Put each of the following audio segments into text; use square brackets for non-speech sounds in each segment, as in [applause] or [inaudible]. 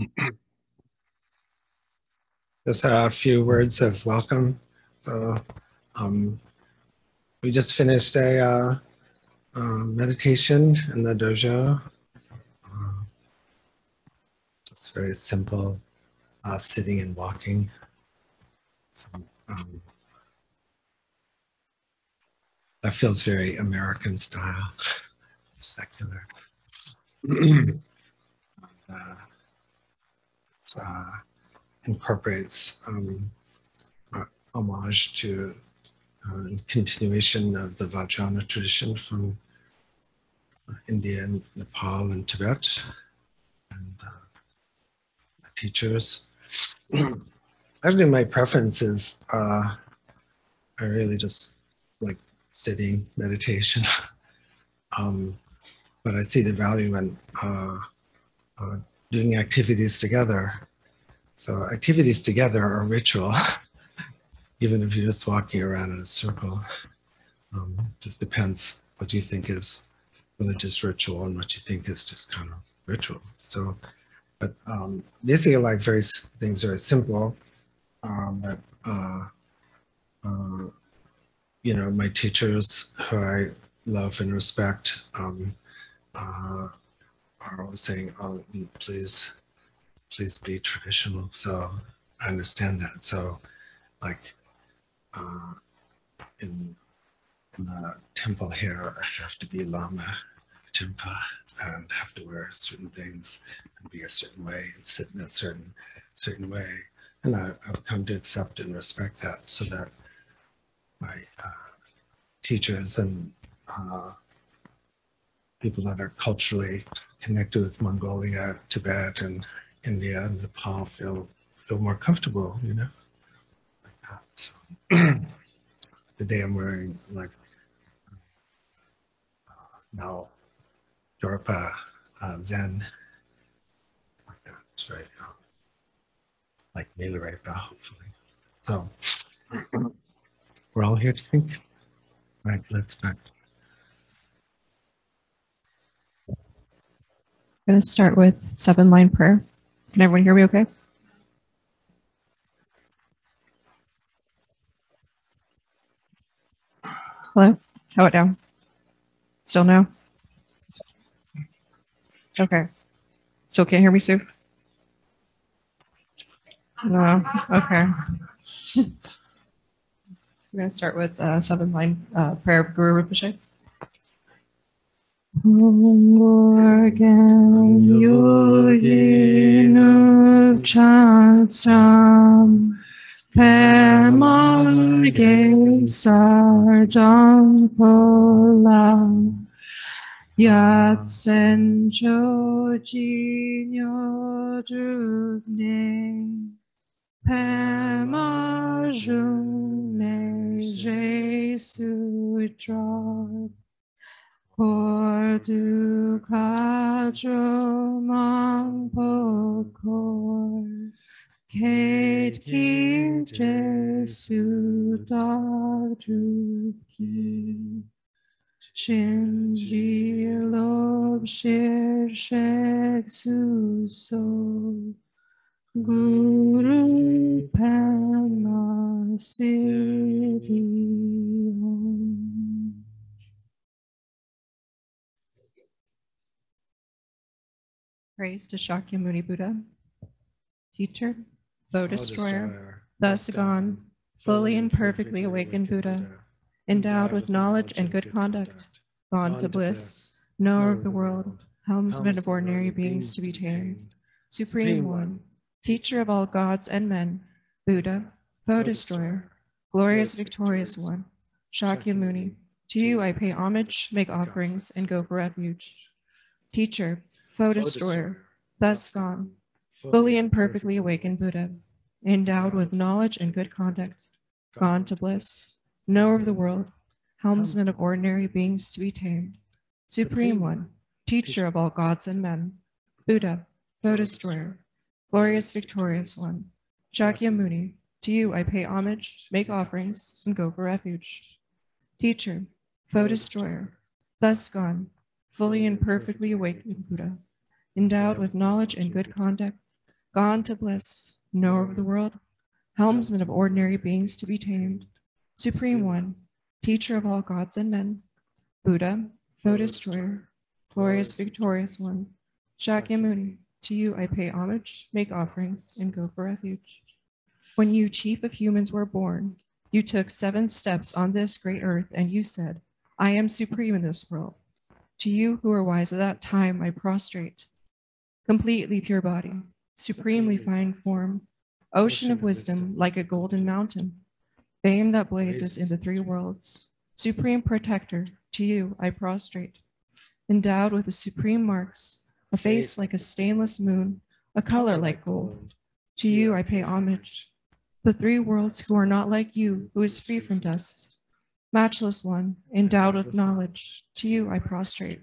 [clears throat] Just a few words of welcome. So, um, we just finished a uh, uh, meditation in the dojo. Uh, it's very simple, uh, sitting and walking. So, um, that feels very American style, [laughs] secular. [clears throat] uh, uh, incorporates um, uh, homage to uh, continuation of the Vajrayana tradition from uh, India and Nepal and Tibet and teachers. [clears throat] Actually, my preference is I really just like sitting meditation. [laughs] um, but I see the value in uh, uh, doing activities together. So activities together are ritual, [laughs] even if you're just walking around in a circle. Um, just depends what you think is religious ritual and what you think is just kind of ritual. So, but um, basically, like very things very simple. Um, but uh, uh, you know, my teachers who I love and respect um, uh, are always saying, "Oh, please, please be traditional." So I understand that. So, like, uh, in in the temple here, I have to be lama Jinpa and have to wear certain things and be a certain way and sit in a certain certain way. And I, have come to accept and respect that so that my uh, teachers and uh, people that are culturally connected with Mongolia, Tibet, and India and Nepal feel feel more comfortable, you know, like that. So [clears throat] today I'm wearing like uh, now Dorpa uh, Zen, like that. It's very uh, like Milarepa, hopefully. So [clears throat] we're all here to think. Right, let's start. I'm going to start with seven line prayer. Can everyone hear me okay? Hello? How it down? Still no? Okay. Still can't hear me, Sue? No. Okay. [laughs] We're going to start with uh, seven line uh, prayer of Guru Rinpoche. Morgan Yoginu Chansam Pemage Sarjan Pola Yatsen Joji Nyodrune Pema June Du quadro mampocor, Kate ki Jesu dadruki, Shinji lob shir so, Guru Pema Siri Om. Praise to Shakyamuni Buddha, teacher, foe destroyer, thus gone, fully and perfectly awakened Buddha, endowed with knowledge and good conduct, gone to bliss, knower of the world, helmsman of ordinary beings to be tamed, supreme one, teacher of all gods and men, Buddha, foe destroyer, glorious victorious one, Shakyamuni, to you I pay homage, make offerings, and go for refuge. Teacher, foe destroyer, thus gone, fully and perfectly awakened Buddha, endowed with knowledge and good conduct, gone to bliss, knower of the world, helmsman of ordinary beings to be tamed, supreme one, teacher of all gods and men, Buddha, foe destroyer, glorious victorious one, Shakyamuni, to you I pay homage, make offerings, and go for refuge. Teacher, foe destroyer, thus gone, fully and perfectly awakened Buddha, endowed with knowledge and good conduct, gone to bliss, knower of the world, helmsman of ordinary beings to be tamed, supreme one, teacher of all gods and men, Buddha, foe destroyer, glorious victorious one, Shakyamuni, to you I pay homage, make offerings, and go for refuge. When you, chief of humans, were born, you took seven steps on this great earth, and you said, I am supreme in this world. To you who were wise at that time, I prostrate. Completely pure body, supremely fine form, ocean of wisdom like a golden mountain, fame that blazes in the three worlds. Supreme protector, to you I prostrate. Endowed with the supreme marks, a face like a stainless moon, a color like gold. To you I pay homage. The three worlds who are not like you, who is free from dust. Matchless one, endowed with knowledge, to you I prostrate.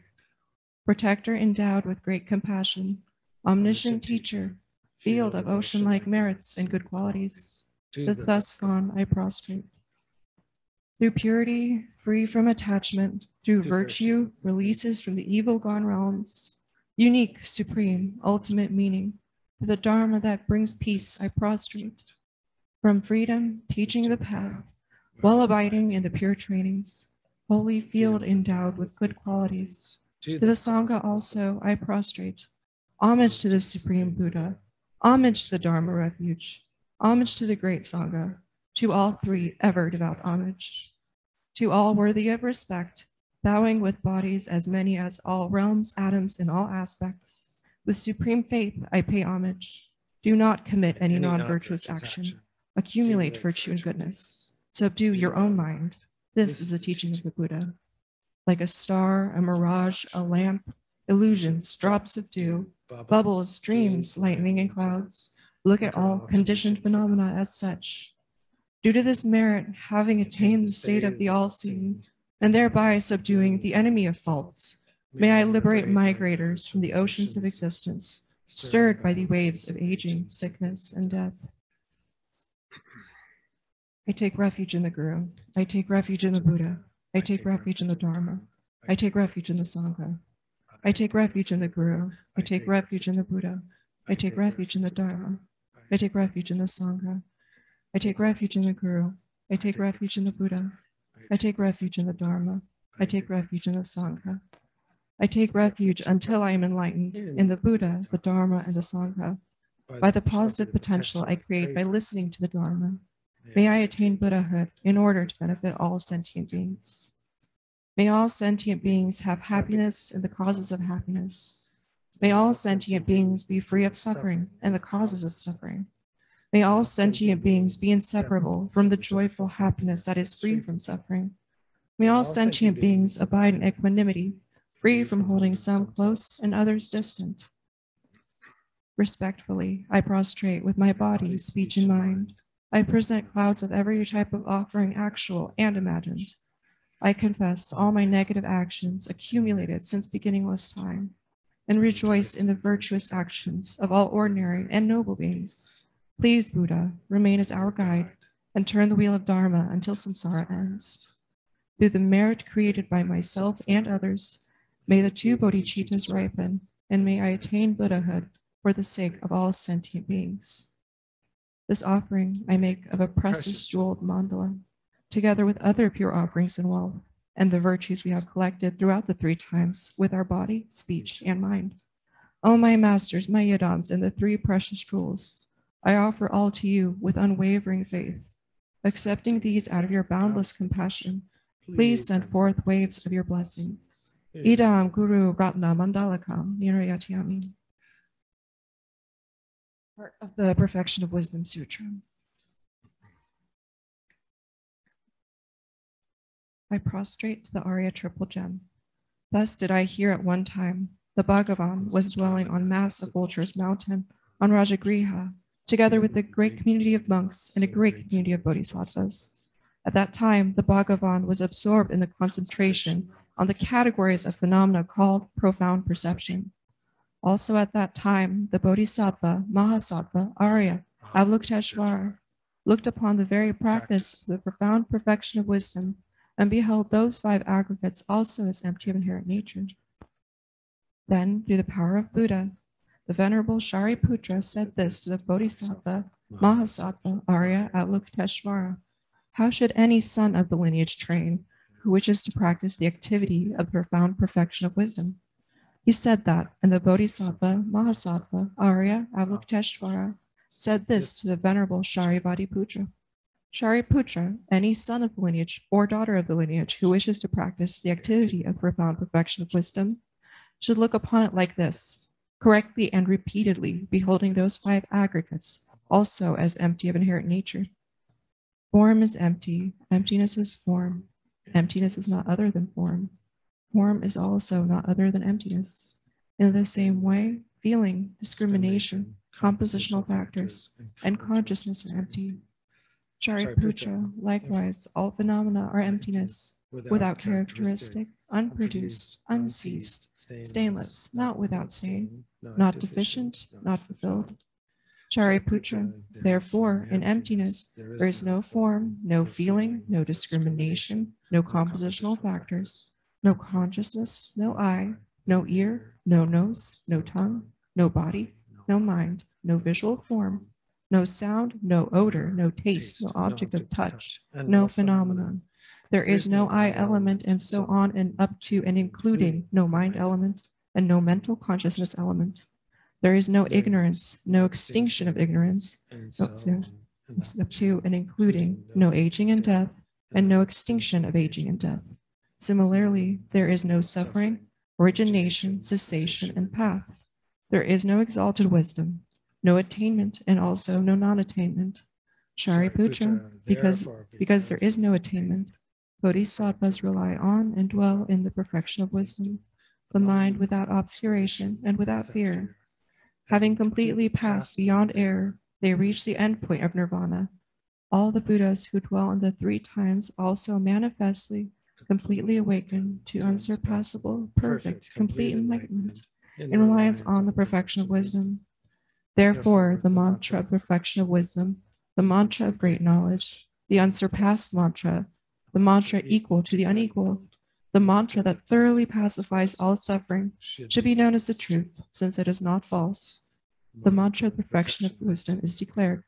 Protector endowed with great compassion, omniscient teacher, field of ocean like merits and good qualities. To the thus gone I prostrate. Through purity, free from attachment, through virtue, releases from the evil gone realms, unique, supreme, ultimate meaning, to the Dharma that brings peace, I prostrate. From freedom, teaching the path, while abiding in the pure trainings, holy field endowed with good qualities. To the Sangha also I prostrate. Homage to the Supreme Buddha, homage to the Dharma refuge, homage to the great Sangha, to all three ever devout homage. To all worthy of respect, bowing with bodies as many as all realms, atoms, in all aspects. With supreme faith, I pay homage. Do not commit any, non virtuous action. action. Accumulate virtue and goodness. Subdue your own mind. This is the teaching of the Buddha. Like a star, a mirage, a lamp, illusions, drops of dew, bubbles, streams, lightning, and clouds. Look at all conditioned phenomena as such. Due to this merit, having attained the state of the all seeing, and thereby subduing the enemy of faults, may I liberate migrators from the oceans of existence, stirred by the waves of aging, sickness, and death. I take refuge in the Guru. I take refuge in the Buddha. I take refuge in the Dharma. I take refuge in the Sangha. I take refuge in the Guru. I take refuge in the Buddha. I take refuge in the Dharma. I take refuge in the Sangha. I take refuge in the Guru. I take refuge in the Buddha. I take refuge in the Dharma. I take refuge in the Sangha. I take refuge until I am enlightened in the Buddha, the Dharma, and the Sangha. By the positive potential I create by listening to the Dharma, may I attain Buddhahood in order to benefit all sentient beings. May all sentient beings have happiness and the causes of happiness. May all sentient beings be free of suffering and the causes of suffering. May all sentient beings be inseparable from the joyful happiness that is free from suffering. May all sentient beings abide in equanimity, free from holding some close and others distant. Respectfully, I prostrate with my body, speech, and mind. I present clouds of every type of offering, actual and imagined. I confess all my negative actions accumulated since beginningless time and rejoice in the virtuous actions of all ordinary and noble beings. Please, Buddha, remain as our guide and turn the wheel of Dharma until samsara ends. Through the merit created by myself and others, may the two bodhicittas ripen and may I attain Buddhahood for the sake of all sentient beings. This offering I make of a precious jeweled mandala together with other pure offerings and wealth, and the virtues we have collected throughout the three times with our body, speech, and mind. O my masters, my yidams, and the three precious jewels, I offer all to you with unwavering faith. Accepting these out of your boundless compassion, please send forth waves of your blessings. Idam Guru Ratna Mandalakam Nirayatyami. Part of the Perfection of Wisdom Sutra. I prostrate to the Arya triple gem. Thus did I hear at one time the Bhagavan was dwelling on Mass of Vultures Mountain on Rajagriha, together with a great community of monks and a great community of bodhisattvas. At that time, the Bhagavan was absorbed in the concentration on the categories of phenomena called profound perception. Also at that time, the Bodhisattva, Mahasattva, Arya, Avalokiteshvara, looked upon the very practice of the profound perfection of wisdom and beheld those five aggregates also as empty of inherent nature. Then, through the power of Buddha, the Venerable Shariputra said this to the Bodhisattva Mahasattva Arya Avalokiteshvara. How should any son of the lineage train who wishes to practice the activity of the profound perfection of wisdom? He said that, and the Bodhisattva Mahasattva Arya Avalokiteshvara said this to the Venerable Sharadvatiputra. Shariputra, any son of the lineage or daughter of the lineage who wishes to practice the activity of profound perfection of wisdom, should look upon it like this, correctly and repeatedly beholding those five aggregates also as empty of inherent nature. Form is empty, emptiness is form, emptiness is not other than form. Form is also not other than emptiness. In the same way, feeling, discrimination, compositional factors, and consciousness are empty. Shariputra, likewise, all phenomena are emptiness, without characteristic, unproduced, unceased, stainless, not without stain, not deficient, not fulfilled. Shariputra, therefore, in emptiness, there is no form, no feeling, no discrimination, no compositional factors, no consciousness, no eye, no ear, no nose, no tongue, no body, no mind, no visual form, no sound, no odor, no taste, no object of touch, no phenomenon. There is no eye element, and so on and up to and including no mind element and no mental consciousness element. There is no ignorance, no extinction of ignorance, up to, up to and including no aging and death, and no extinction of aging and death. Similarly, there is no suffering, origination, cessation, and path. There is no exalted wisdom, no attainment, and also no non-attainment. Shariputra, because, because there is no attainment, bodhisattvas rely on and dwell in the perfection of wisdom, the mind without obscuration and without fear. Having completely passed beyond error, they reach the end point of nirvana. All the Buddhas who dwell in the three times also manifestly, completely awaken to unsurpassable, perfect, complete enlightenment in reliance on the perfection of wisdom. Therefore, the mantra of perfection of wisdom, the mantra of great knowledge, the unsurpassed mantra, the mantra equal to the unequal, the mantra that thoroughly pacifies all suffering should be known as the truth, since it is not false. The mantra of perfection of wisdom is declared.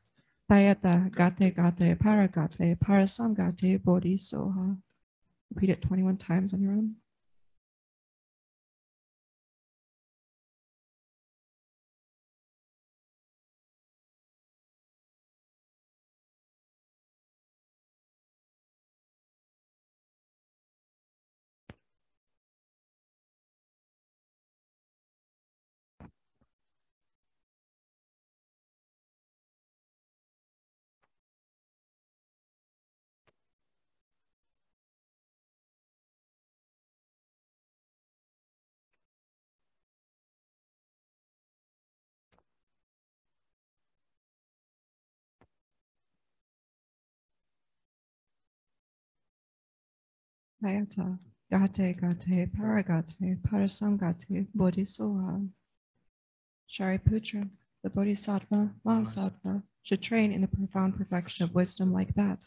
Tayata gate gate paragate parasamgate bodhi soha. Repeat it 21 times on your own. Ayata, Gate Gate, Paragate, Parasamgate, Bodhisattva. Shariputra, the Bodhisattva, Mahasattva, should train in the profound perfection of wisdom like that.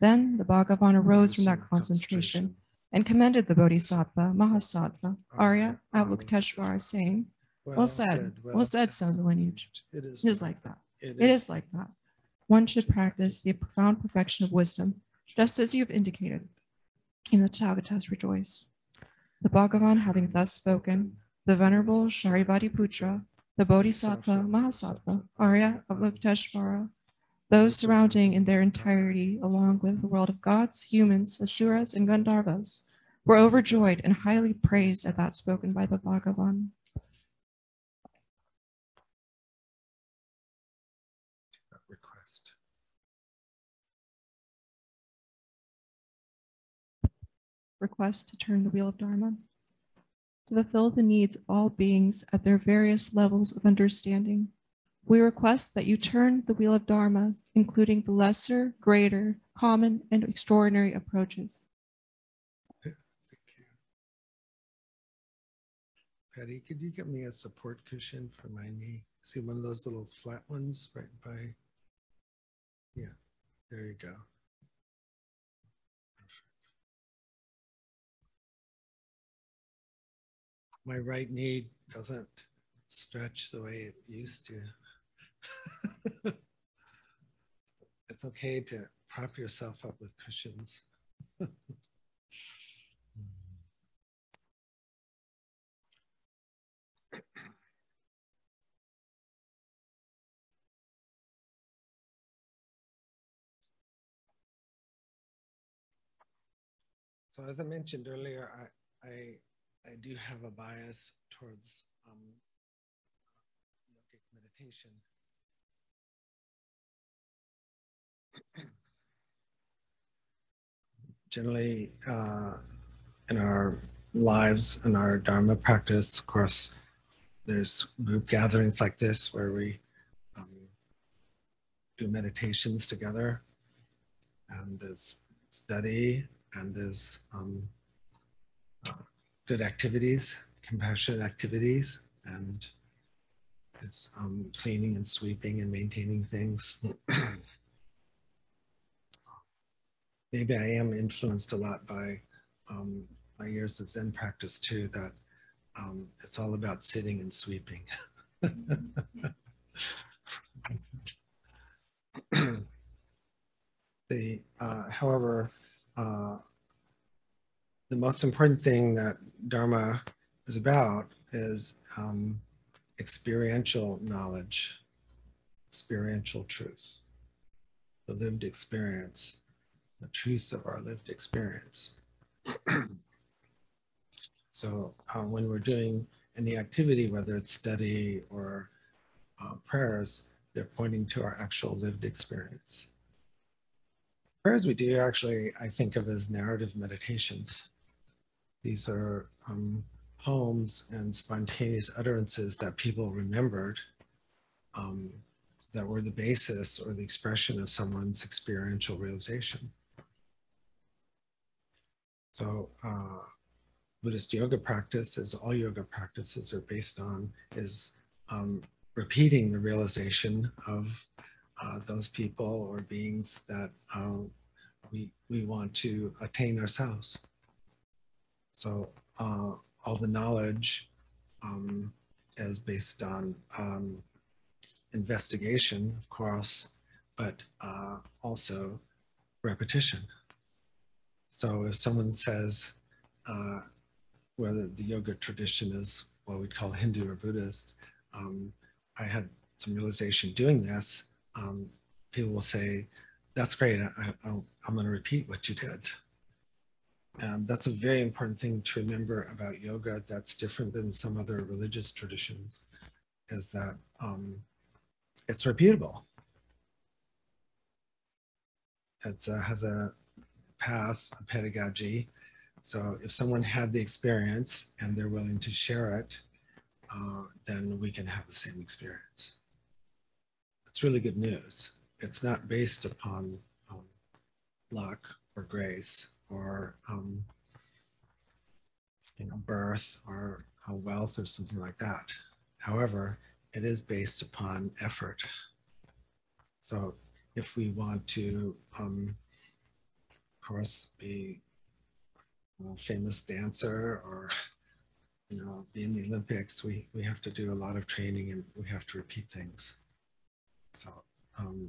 Then the Bhagavan arose from that concentration and commended the Bodhisattva, Mahasattva, Arya, Avalokiteshvara, saying, Well said, well said, son of the lineage. It is like that. It is like that. One should practice the profound perfection of wisdom, just as you have indicated and the Tathagatas rejoice. The Bhagavan having thus spoken, the Venerable Sharadvatiputra, the Bodhisattva Mahasattva, Arya of Avalokiteshvara, those surrounding in their entirety, along with the world of gods, humans, asuras, and Gandharvas, were overjoyed and highly praised at that spoken by the Bhagavan. Request to turn the wheel of Dharma, to fulfill the needs of all beings at their various levels of understanding. We request that you turn the wheel of Dharma, including the lesser, greater, common, and extraordinary approaches. Thank you. Patty, could you get me a support cushion for my knee? See one of those little flat ones right by? Yeah, there you go. My right knee doesn't stretch the way it used to. [laughs] it's okay to prop yourself up with cushions. [laughs] So as I mentioned earlier, I, I, I do have a bias towards um, yogic meditation. [clears throat] Generally, uh, in our lives and our Dharma practice, of course, there's group gatherings like this where we um, do meditations together, and there's study and there's um, good activities, compassionate activities, and there's um, cleaning and sweeping and maintaining things. [clears throat] Maybe I am influenced a lot by um, my years of Zen practice too, that um, it's all about sitting and sweeping. [laughs] [clears throat] the, uh, however, uh, the most important thing that Dharma is about is um, experiential knowledge, experiential truth, the lived experience, the truth of our lived experience. [clears throat] so uh, when we're doing any activity, whether it's study or uh, prayers, they're pointing to our actual lived experience prayers we do actually, I think of as narrative meditations. These are um, poems and spontaneous utterances that people remembered um, that were the basis or the expression of someone's experiential realization. So uh, Buddhist yoga practice, as all yoga practices are based on, is um, repeating the realization of uh, those people or beings that uh, we, we want to attain ourselves. So uh, all the knowledge um, is based on um, investigation, of course, but uh, also repetition. So if someone says, uh, whether the yoga tradition is what we call Hindu or Buddhist, um, I had some realization doing this, um, people will say, that's great. I, am going to repeat what you did. And that's a very important thing to remember about yoga that's different than some other religious traditions is that um, it's repeatable. It uh, has a path, a pedagogy. So if someone had the experience and they're willing to share it, uh, then we can have the same experience. It's really good news it's not based upon um, luck or grace or um, you know birth or wealth or something like that. However, it is based upon effort. So if we want to, um, of course, be a famous dancer or you know be in the Olympics, we we have to do a lot of training and we have to repeat things. So um,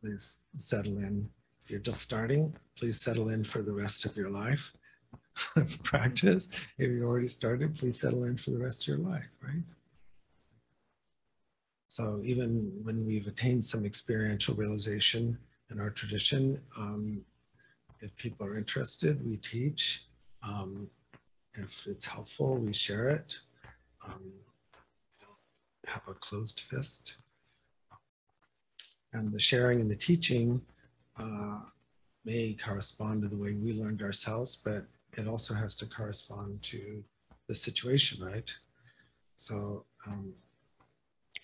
please settle in. If you're just starting, please settle in for the rest of your life of [laughs] practice. If you already started, please settle in for the rest of your life, right? So even when we've attained some experiential realization in our tradition, um, if people are interested, we teach. Um, if it's helpful, we share it. Um, have a closed fist and the sharing and the teaching uh, may correspond to the way we learned ourselves, but it also has to correspond to the situation, right? So um,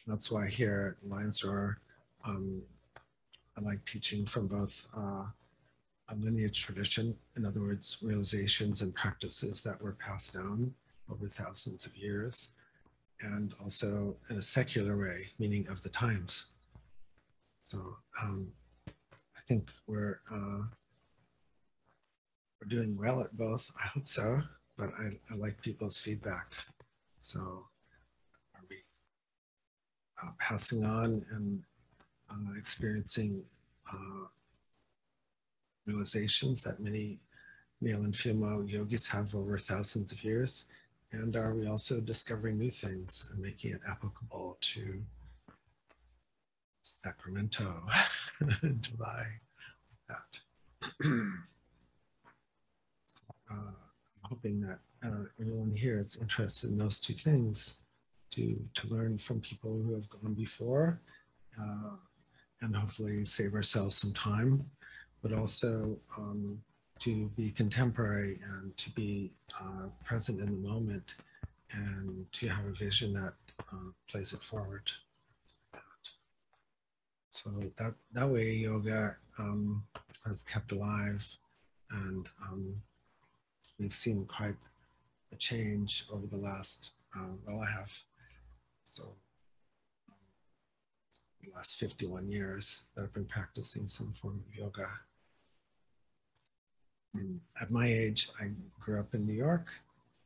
that's why here at Lions Roar, um, I like teaching from both uh, a lineage tradition, in other words, realizations and practices that were passed down over thousands of years, and also in a secular way, meaning of the times. So um, think we're uh, we're doing well at both. I hope so, but I, I like people's feedback. So are we uh, passing on and uh, experiencing uh, realizations that many male and female yogis have over thousands of years? And are we also discovering new things and making it applicable to Sacramento, [laughs] July? That. [clears throat] uh, I'm hoping that uh, everyone here is interested in those two things to, to learn from people who have gone before uh, and hopefully save ourselves some time, but also um, to be contemporary and to be uh, present in the moment and to have a vision that uh, plays it forward. So that, that way yoga um, has kept alive and um, we've seen quite a change over the last, uh, well, I have, so um, the last 51 years that I've been practicing some form of yoga. And at my age, I grew up in New York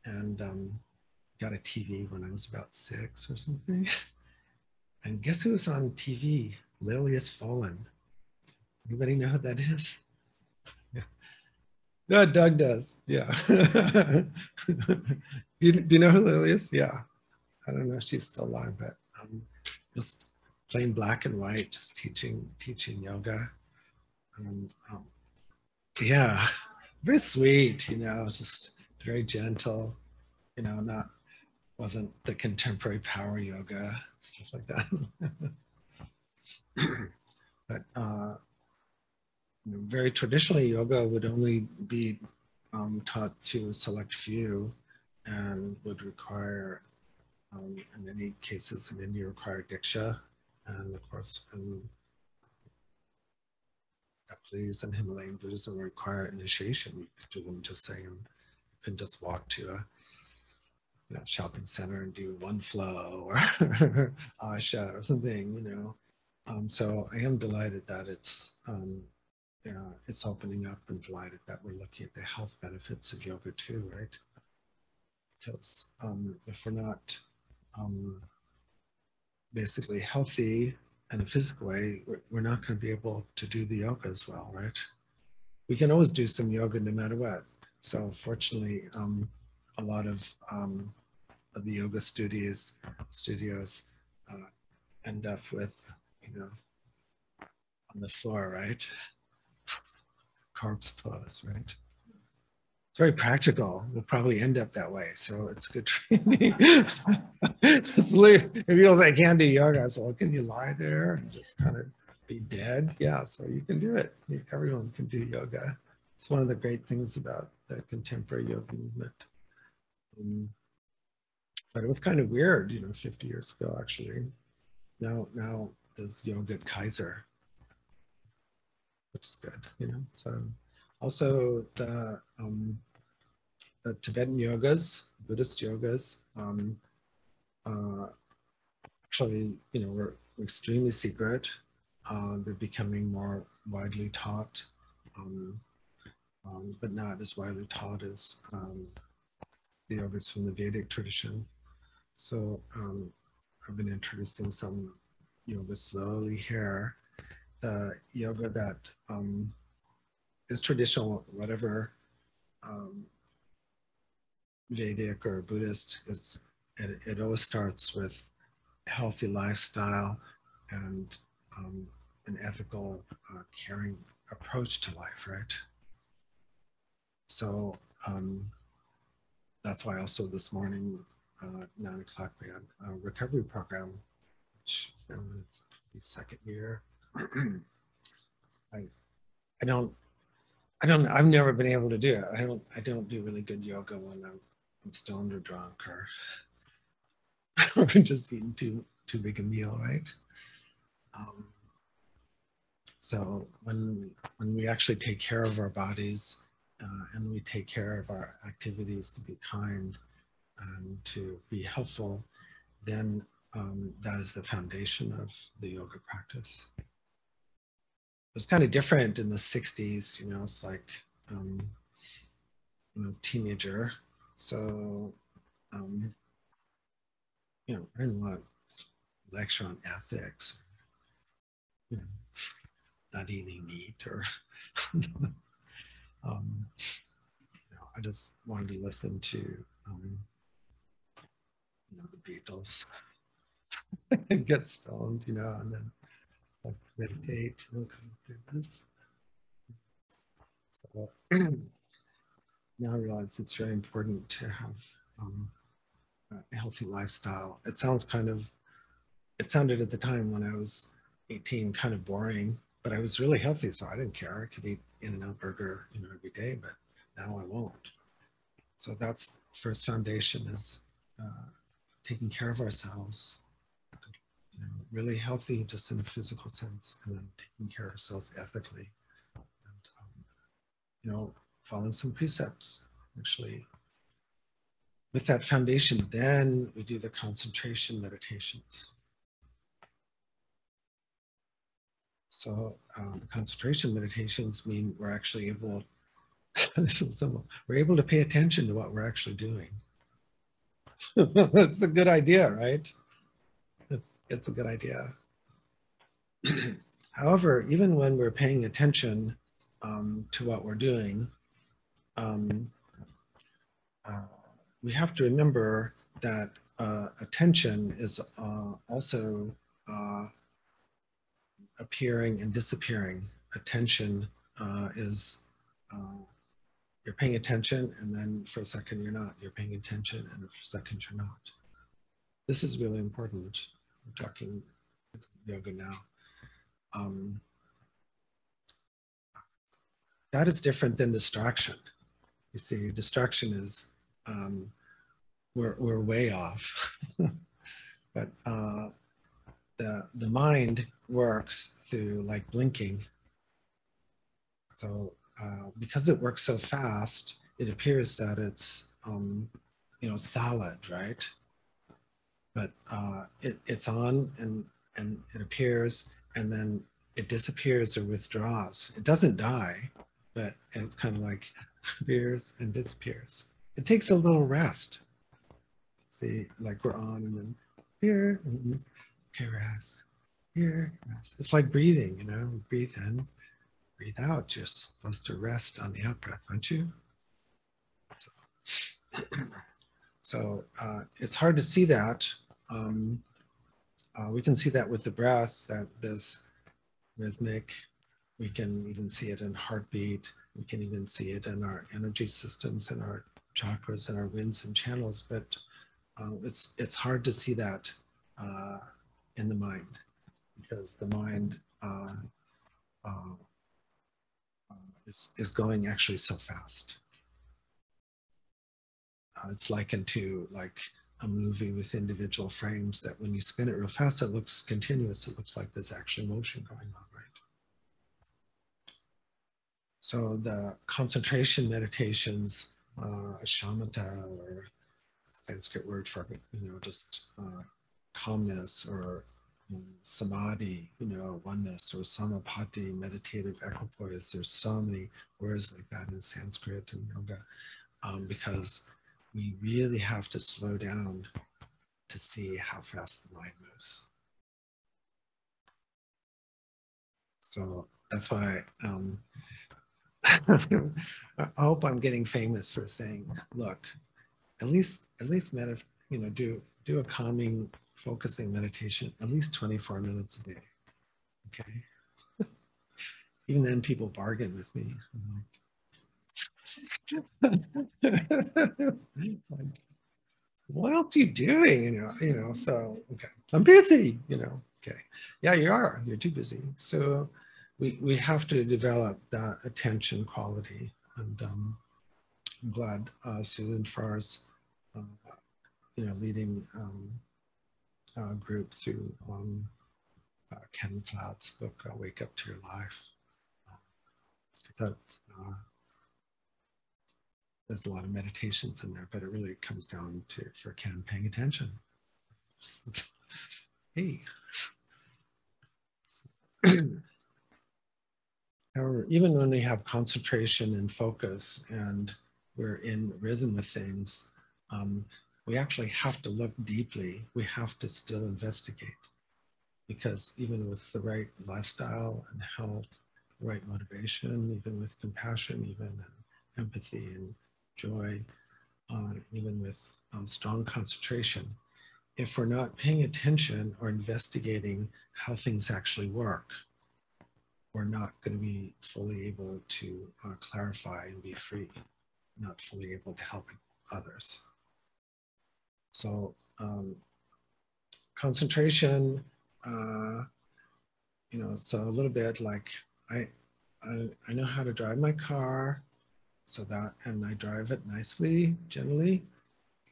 and um, got a TV when I was about six or something. [laughs] and guess who was on TV? Lilias Folan. Anybody know who that is? Yeah. No, Doug does. Yeah. do, [laughs] you, do you know who Lily is? Yeah. I don't know if she's still alive, but um, just plain black and white, just teaching teaching yoga. And um, yeah, very sweet, you know, just very gentle, you know, not wasn't the contemporary power yoga, stuff like that. [laughs] [clears throat] but uh, very traditionally, yoga would only be um, taught to a select few and would require, um, in many cases in India, require diksha. And of course, in Nepalese and Himalayan Buddhism require initiation to them just saying you can just walk to a you know, shopping center and do one flow or [laughs] asha or something, you know. Um, so I am delighted that it's um, it's opening up and delighted that we're looking at the health benefits of yoga too, right? Because um, if we're not um, basically healthy in a physical way, we're, we're not going to be able to do the yoga as well, right? We can always do some yoga no matter what. So fortunately, um, a lot of, um, of the yoga studios studios uh, end up with, you know, on the floor, right? corpse pose, right? It's very practical. We'll probably end up that way. So it's good training. it feels like, I can't do yoga, so can you lie there and just kind of be dead? Yeah, so you can do it. Everyone can do yoga. It's one of the great things about the contemporary yoga movement. Um, but it was kind of weird, you know, 50 years ago, actually. Now, now yoga at Kaiser, which is good, you know. So also the, um, the Tibetan yogas, Buddhist yogas, um, uh, actually, you know, were extremely secret. Uh, they're becoming more widely taught, um, um, but not as widely taught as um, the yogas from the Vedic tradition. So um, I've been introducing some yoga slowly here the yoga that um, is traditional, whatever um, Vedic or Buddhist, is it, it always starts with healthy lifestyle and um, an ethical, uh, caring approach to life, right? So um, that's why also this morning, uh, nine o'clock, we had a recovery program, which is now in second year. I, I don't, I don't, I've never been able to do it. I don't, I don't do really good yoga when I'm, I'm stoned or drunk or, [laughs] or just eating too, too big a meal, right? Um, so when, when we actually take care of our bodies uh, and we take care of our activities to be kind and to be helpful, then um, that is the foundation of the yoga practice. It was kind of different in the 60s you know it's like um you know teenager so um you know i didn't want lecture on ethics, you know, not eating meat or [laughs] um, you know, I just wanted to listen to um, you know, the Beatles [laughs] get stoned, you know, and then like, meditate, look do this. So [clears throat] now I realize it's very important to have um, a healthy lifestyle. It sounds kind of, it sounded at the time when I was 18 kind of boring, but I was really healthy, so I didn't care. I could eat In-N-Out burger, you know, every day, but now I won't. So that's first foundation is uh, taking care of ourselves, you really healthy just in a physical sense, and then taking care of ourselves ethically, and um, you know, following some precepts. Actually, with that foundation, then we do the concentration meditations. So uh, the concentration meditations mean we're actually able, [laughs] we're able to pay attention to what we're actually doing. [laughs] That's a good idea, right? It's, a good idea. [clears throat] However, even when we're paying attention um, to what we're doing, um, uh, we have to remember that uh, attention is uh, also uh, appearing and disappearing. Attention uh, is uh, you're paying attention and then for a second you're not. You're paying attention and for a second you're not. This is really important. We're talking yoga now. Um, that is different than distraction. You see, distraction is um, we're, we're way off. [laughs] but uh, the, the mind works through like blinking. So uh, because it works so fast, it appears that it's, um, you know, solid, right? But uh, it, it's on and, and it appears and then it disappears or withdraws. It doesn't die, but it's kind of like appears and disappears. It takes a little rest. See, like we're on and then here, and, okay, rest, here, rest. It's like breathing, you know, breathe in, breathe out. You're supposed to rest on the out breath, aren't you? So, [clears throat] so uh, it's hard to see that. Um, uh, we can see that with the breath, that this rhythmic. We can even see it in heartbeat. We can even see it in our energy systems and our chakras and our winds and channels, but uh, it's it's hard to see that uh, in the mind because the mind uh, uh, uh is is going actually so fast. It's likened to like a movie with individual frames that when you spin it real fast, it looks continuous. It looks like there's actually motion going on, right? So the concentration meditations uh, shamatha or Sanskrit word for you know just uh, calmness or um, samadhi, you know, oneness or samapatti, meditative equipoise. There's so many words like that in Sanskrit and yoga um, because we really have to slow down to see how fast the mind moves. So that's why um, [laughs] I hope I'm getting famous for saying, look, at least at least medit you know, do do a calming, focusing meditation at least 24 minutes a day. Okay. [laughs] Even then people bargain with me. like, [laughs] what else are you doing? You know, you know, so okay. I'm busy, you know. Okay. Yeah, you are. You're too busy. So we, we have to develop that attention quality. And um, I'm glad uh, Susan Farr's, uh, you know, leading um, uh, group through um, uh, Ken McLeod's book, uh, Wake Up to Your Life. That, uh, there's a lot of meditations in there, but it really comes down to, for Ken, paying attention. [laughs] hey. [clears throat] However, even when we have concentration and focus and we're in rhythm with things, um, we actually have to look deeply. We have to still investigate. because even with the right lifestyle and health, right motivation, even with compassion, even empathy and joy, uh, even with um, strong concentration, if we're not paying attention or investigating how things actually work, we're not going to be fully able to uh, clarify and be free, not fully able to help others. So um, concentration, uh, you know, so a little bit like I, I, I know how to drive my car so that, and I drive it nicely generally.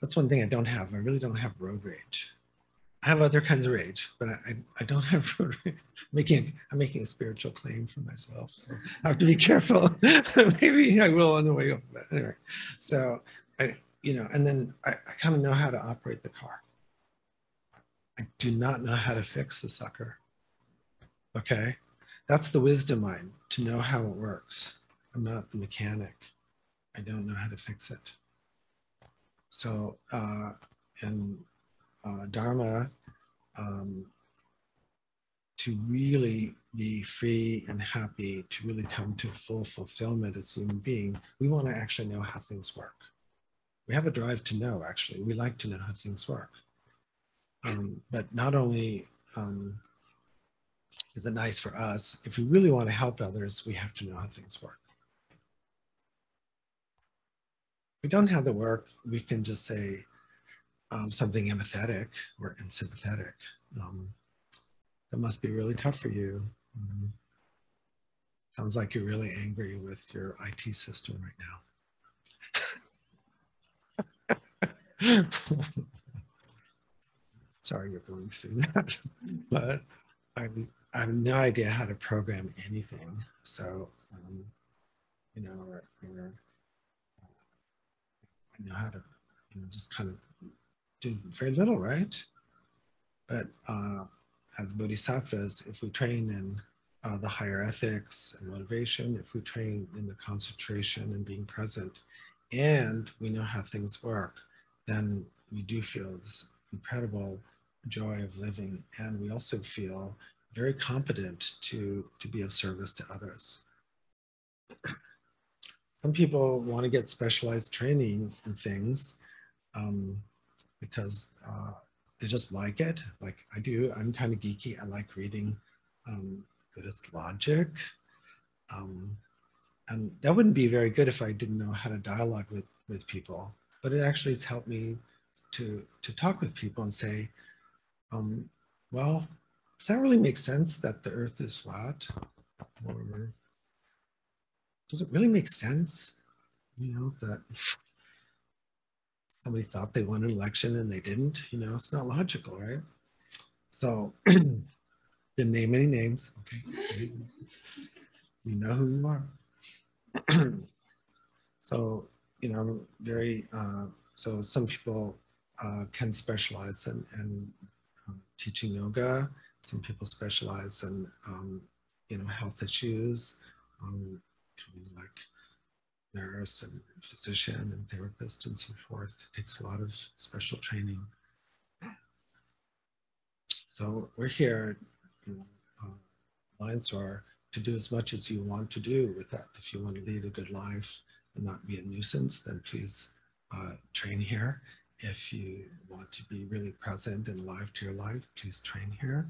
That's one thing I don't have. I really don't have road rage. I have other kinds of rage, but I, I don't have [laughs] road rage. I'm making, I'm making a spiritual claim for myself. So I have to be careful. [laughs] Maybe I will on the way up. But anyway, so I, you know, and then I, I kind of know how to operate the car. I do not know how to fix the sucker. Okay. That's the wisdom mind to know how it works. I'm not the mechanic. I don't know how to fix it. So, uh, in uh, Dharma, um, to really be free and happy, to really come to full fulfillment as human being, we want to actually know how things work. We have a drive to know, actually. We like to know how things work. Um, but not only um, is it nice for us, if we really want to help others, we have to know how things work. If we don't have the work, we can just say um, something empathetic or unsympathetic. Um, that must be really tough for you. Um, sounds like you're really angry with your IT system right now. [laughs] Sorry you're going through that, [laughs] but I, I have no idea how to program anything. So, um, you know, or, or Know how to, you know, just kind of do very little, right? But uh, as bodhisattvas, if we train in uh, the higher ethics and motivation, if we train in the concentration and being present, and we know how things work, then we do feel this incredible joy of living. And we also feel very competent to, to be of service to others. Some people want to get specialized training in things um, because uh, they just like it. Like I do, I'm kind of geeky. I like reading um, Buddhist logic. Um, and that wouldn't be very good if I didn't know how to dialogue with, with people. But it actually has helped me to, to talk with people and say, um, well, does that really make sense that the earth is flat? Or does it really make sense, you know, that somebody thought they won an election and they didn't? You know, it's not logical, right? So, [clears throat] didn't name any names, okay? You know who you are. [clears throat] so, you know, very, uh, so some people uh, can specialize in, in um, teaching yoga. Some people specialize in, um, you know, health issues, um, like nurse and physician and therapist and so forth. It takes a lot of special training. So we're here, you know, uh, Lions Roar to do as much as you want to do with that. If you want to lead a good life and not be a nuisance, then please uh, train here. If you want to be really present and alive to your life, please train here.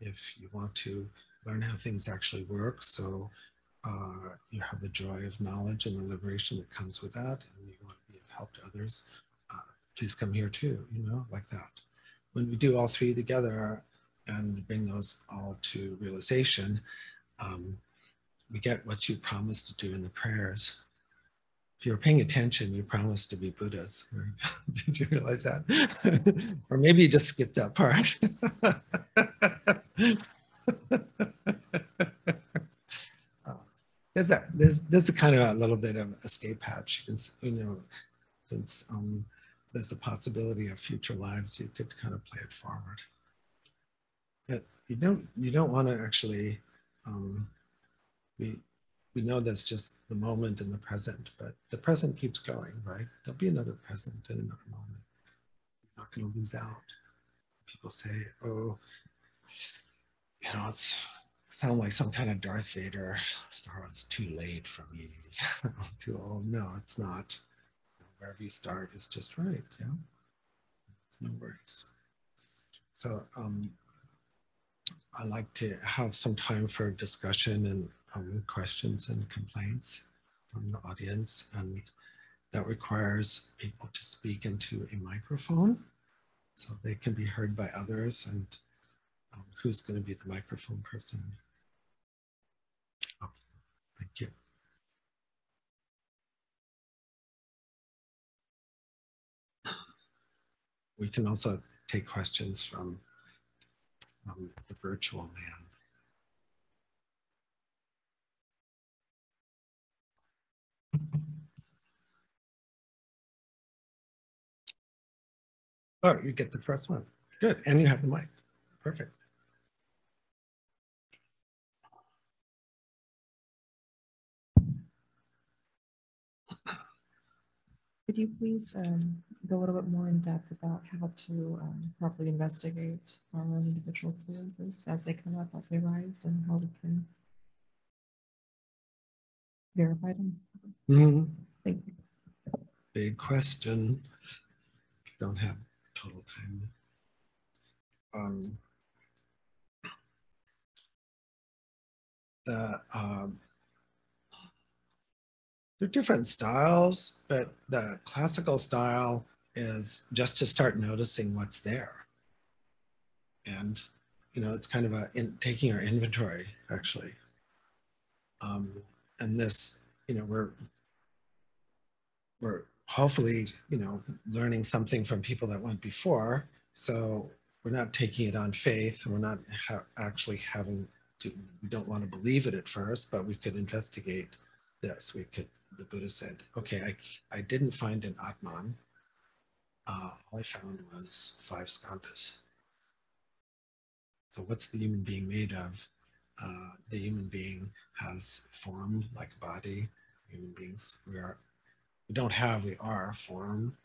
If you want to learn how things actually work, so uh, you have the joy of knowledge and the liberation that comes with that, and you want to be of help to others, uh, please come here too, you know, like that. When we do all three together and bring those all to realization, um, we get what you promised to do in the prayers if you were paying attention, you promised to be Buddhas. [laughs] Did you realize that? [laughs] or maybe you just skipped that part. [laughs] there's that. There's there's a kind of a little bit of escape hatch, you know, since um, there's the possibility of future lives, you could kind of play it forward. But you don't you don't want to actually um, be we know that's just the moment in the present, but the present keeps going, right? There'll be another present and another moment. You're not going to lose out. People say, oh, you know, it's sound like some kind of Darth Vader. [sighs] Star Wars too late for me. [laughs] too old. No, it's not. Wherever you start is just right. Yeah. It's no worries. So um, I like to have some time for discussion and um, questions and complaints from the audience. And that requires people to speak into a microphone so they can be heard by others. And um, who's going to be the microphone person? You. We can also take questions from the virtual man. Oh, you get the first one. Good. And you have the mic. Perfect. Could you please um, go a little bit more in depth about how to um, properly investigate our own individual experiences as they come up, as they rise, and how we can verify them? Mm -hmm. Thank you. Big question. Don't have total time. Um, the um, they're different styles, but the classical style is just to start noticing what's there. And, you know, it's kind of a in, taking our inventory, actually. Um, and this, you know, we're, we're hopefully, you know, learning something from people that went before. So we're not taking it on faith. We're not ha actually having to, we don't want to believe it at first, but we could investigate this. We could the Buddha said, okay, I, I didn't find an Atman. Uh, all I found was five skandhas. So what's the human being made of? Uh, the human being has form like body. Human beings, we are, we don't have, we are form,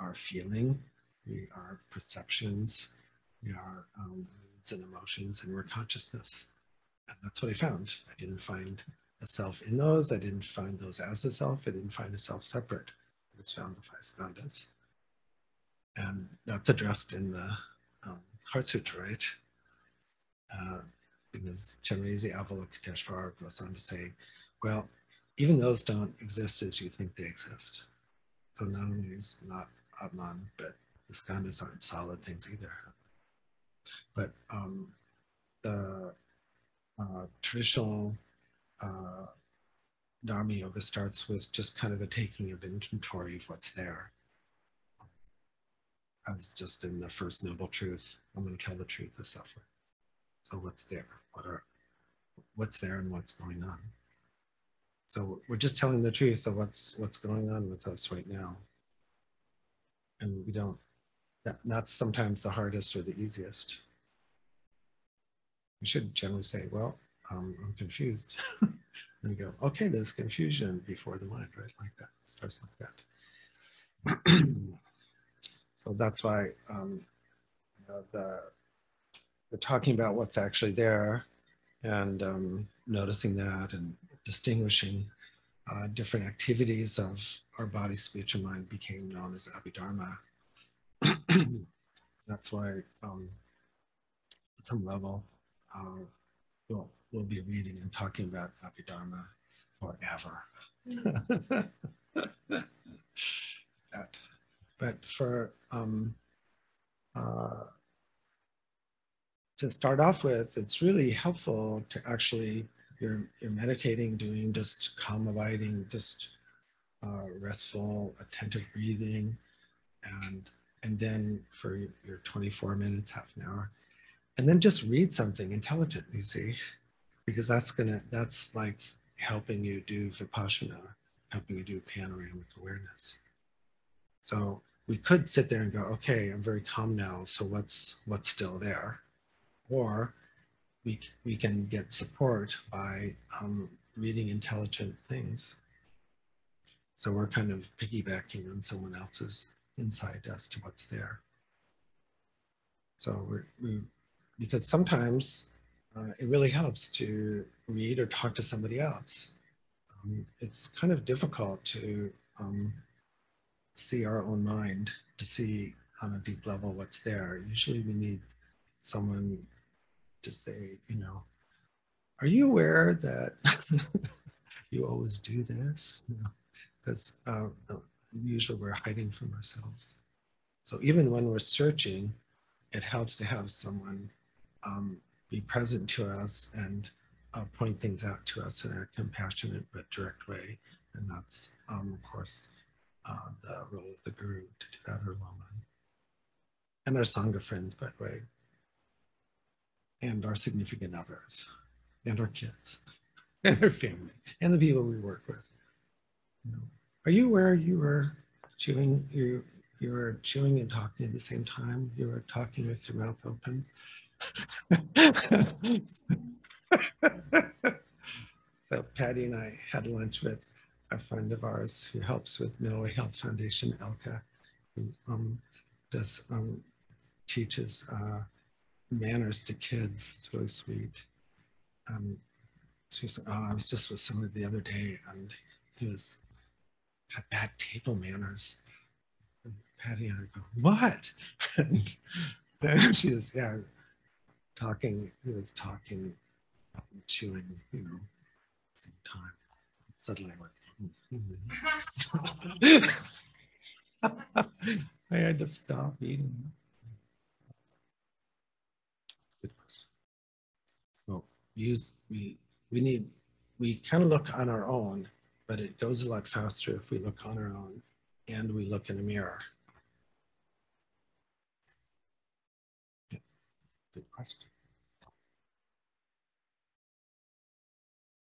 our feeling, we are perceptions, we are um, moods and emotions, and we're consciousness. And that's what I found. I didn't find a self in those. I didn't find those as a self. I didn't find a self separate. I just found the five skandhas. And that's addressed in the um, Heart Sutra, right? Uh, because Chenrezig Avalokiteshvara goes on to say, well, even those don't exist as you think they exist. So not only is not Atman, but the skandhas aren't solid things either. But um, the uh, traditional uh, Dharma yoga starts with just kind of a taking of inventory of what's there. As just in the first noble truth, I'm going to tell the truth to suffering. So what's there? What are what's there and what's going on? So we're just telling the truth of what's what's going on with us right now. And we don't that, that's sometimes the hardest or the easiest. We should generally say, well, um, I'm confused. [laughs] and go, okay, there's confusion before the mind, right? Like that, it starts like that. [clears throat] so that's why um, you know, the, the talking about what's actually there and um, noticing that and distinguishing uh, different activities of our body, speech, and mind became known as Abhidharma. [clears throat] that's why, um, at some level, uh, we'll, we'll be reading and talking about Abhidharma forever. [laughs] that. But for um, uh, to start off with, it's really helpful to actually you're you're meditating, doing just calm abiding, just uh, restful, attentive breathing, and and then for your 24 minutes, half an hour, and then just read something intelligent. You see, because that's gonna that's like helping you do vipassana, helping you do panoramic awareness. So we could sit there and go, okay, I'm very calm now. So what's what's still there? Or we we can get support by um, reading intelligent things. So we're kind of piggybacking on someone else's insight as to what's there. So we because sometimes uh, it really helps to read or talk to somebody else. Um, it's kind of difficult to um, see our own mind, to see on a deep level what's there. Usually we need someone to say, you know, are you aware that [laughs] you always do this? Because you know, uh, usually we're hiding from ourselves. So even when we're searching, it helps to have someone um, be present to us and uh, point things out to us in a compassionate but direct way. And that's, um, of course, uh, the role of the guru to do that or Lama. And our Sangha friends, by the way, and our significant others, and our kids, [laughs] and our family, and the people we work with. You know, are you aware you were chewing, you, you were chewing and talking at the same time? You were talking with your mouth open? [laughs] so Patty and I had lunch with a friend of ours who helps with Mental Health Foundation, Elka, who um, does um, teaches uh, manners to kids. It's really sweet. Um, she was, oh, I was just with someone the other day, and he was had bad table manners. And Patty and I go, what? and, [laughs] and she was, yeah, talking, he was talking, chewing, you know, at same time. Suddenly I went, mm-hmm. I had to stop eating. Good question. So use we we need we of look on our own, but it goes a lot faster if we look on our own and we look in a mirror. Good question.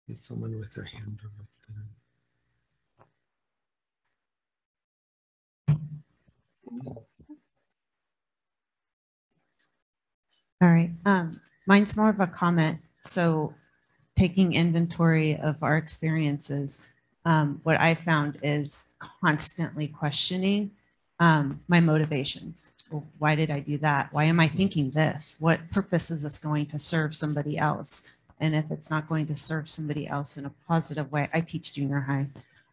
Is someone with their hand up? All right. Um, mine's more of a comment. So, taking inventory of our experiences, um, what I found is constantly questioning um, my motivations. Well, why did I do that? Why am I thinking this? What purpose is this going to serve somebody else? And if it's not going to serve somebody else in a positive way, I teach junior high,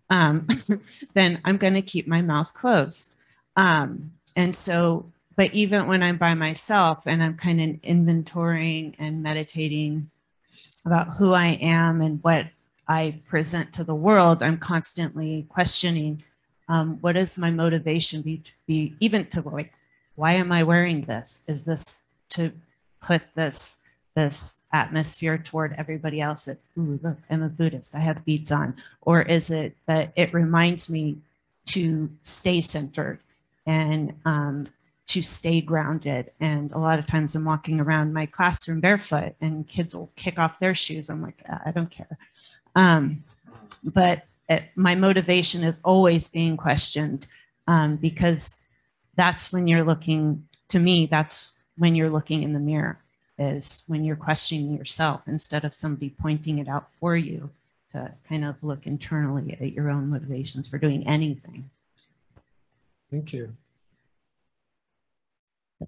um, [laughs] then I'm going to keep my mouth closed. Um, and so, but even when I'm by myself and I'm kind of inventorying and meditating about who I am and what I present to the world, I'm constantly questioning um, what is my motivation be, be even to like, why am I wearing this? Is this to put this this atmosphere toward everybody else that, ooh, look, I'm a Buddhist, I have beads on? Or is it that it reminds me to stay centered and um, to stay grounded? And a lot of times I'm walking around my classroom barefoot and kids will kick off their shoes. I'm like, I don't care. Um, but it, my motivation is always being questioned um, because that's when you're looking, to me, that's when you're looking in the mirror is when you're questioning yourself instead of somebody pointing it out for you to kind of look internally at your own motivations for doing anything. Thank you. Do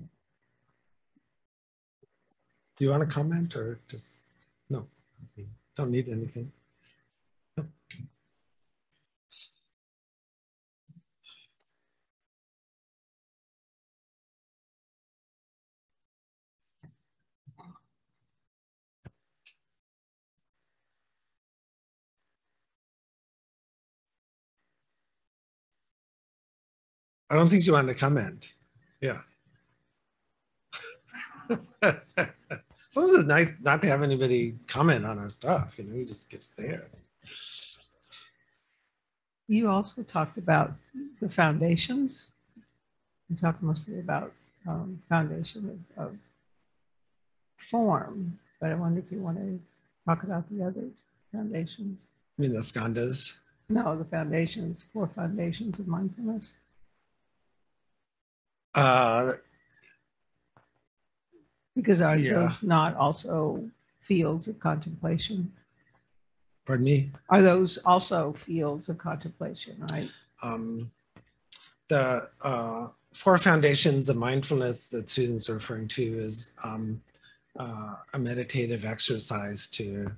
you want to comment or just no? Don't need anything. I don't think she wanted to comment. Yeah. [laughs] Sometimes it's nice not to have anybody comment on our stuff. You know, you just get there. You also talked about the foundations. You talked mostly about um, foundation of, of form, but I wonder if you want to talk about the other foundations. I mean the skandhas? No, the foundations, four foundations of mindfulness. Uh, Because are Yeah. those not also fields of contemplation? pardon me. Are those also fields of contemplation, right? Um, the uh, four foundations of mindfulness that Susan's referring to is um, uh, a meditative exercise to,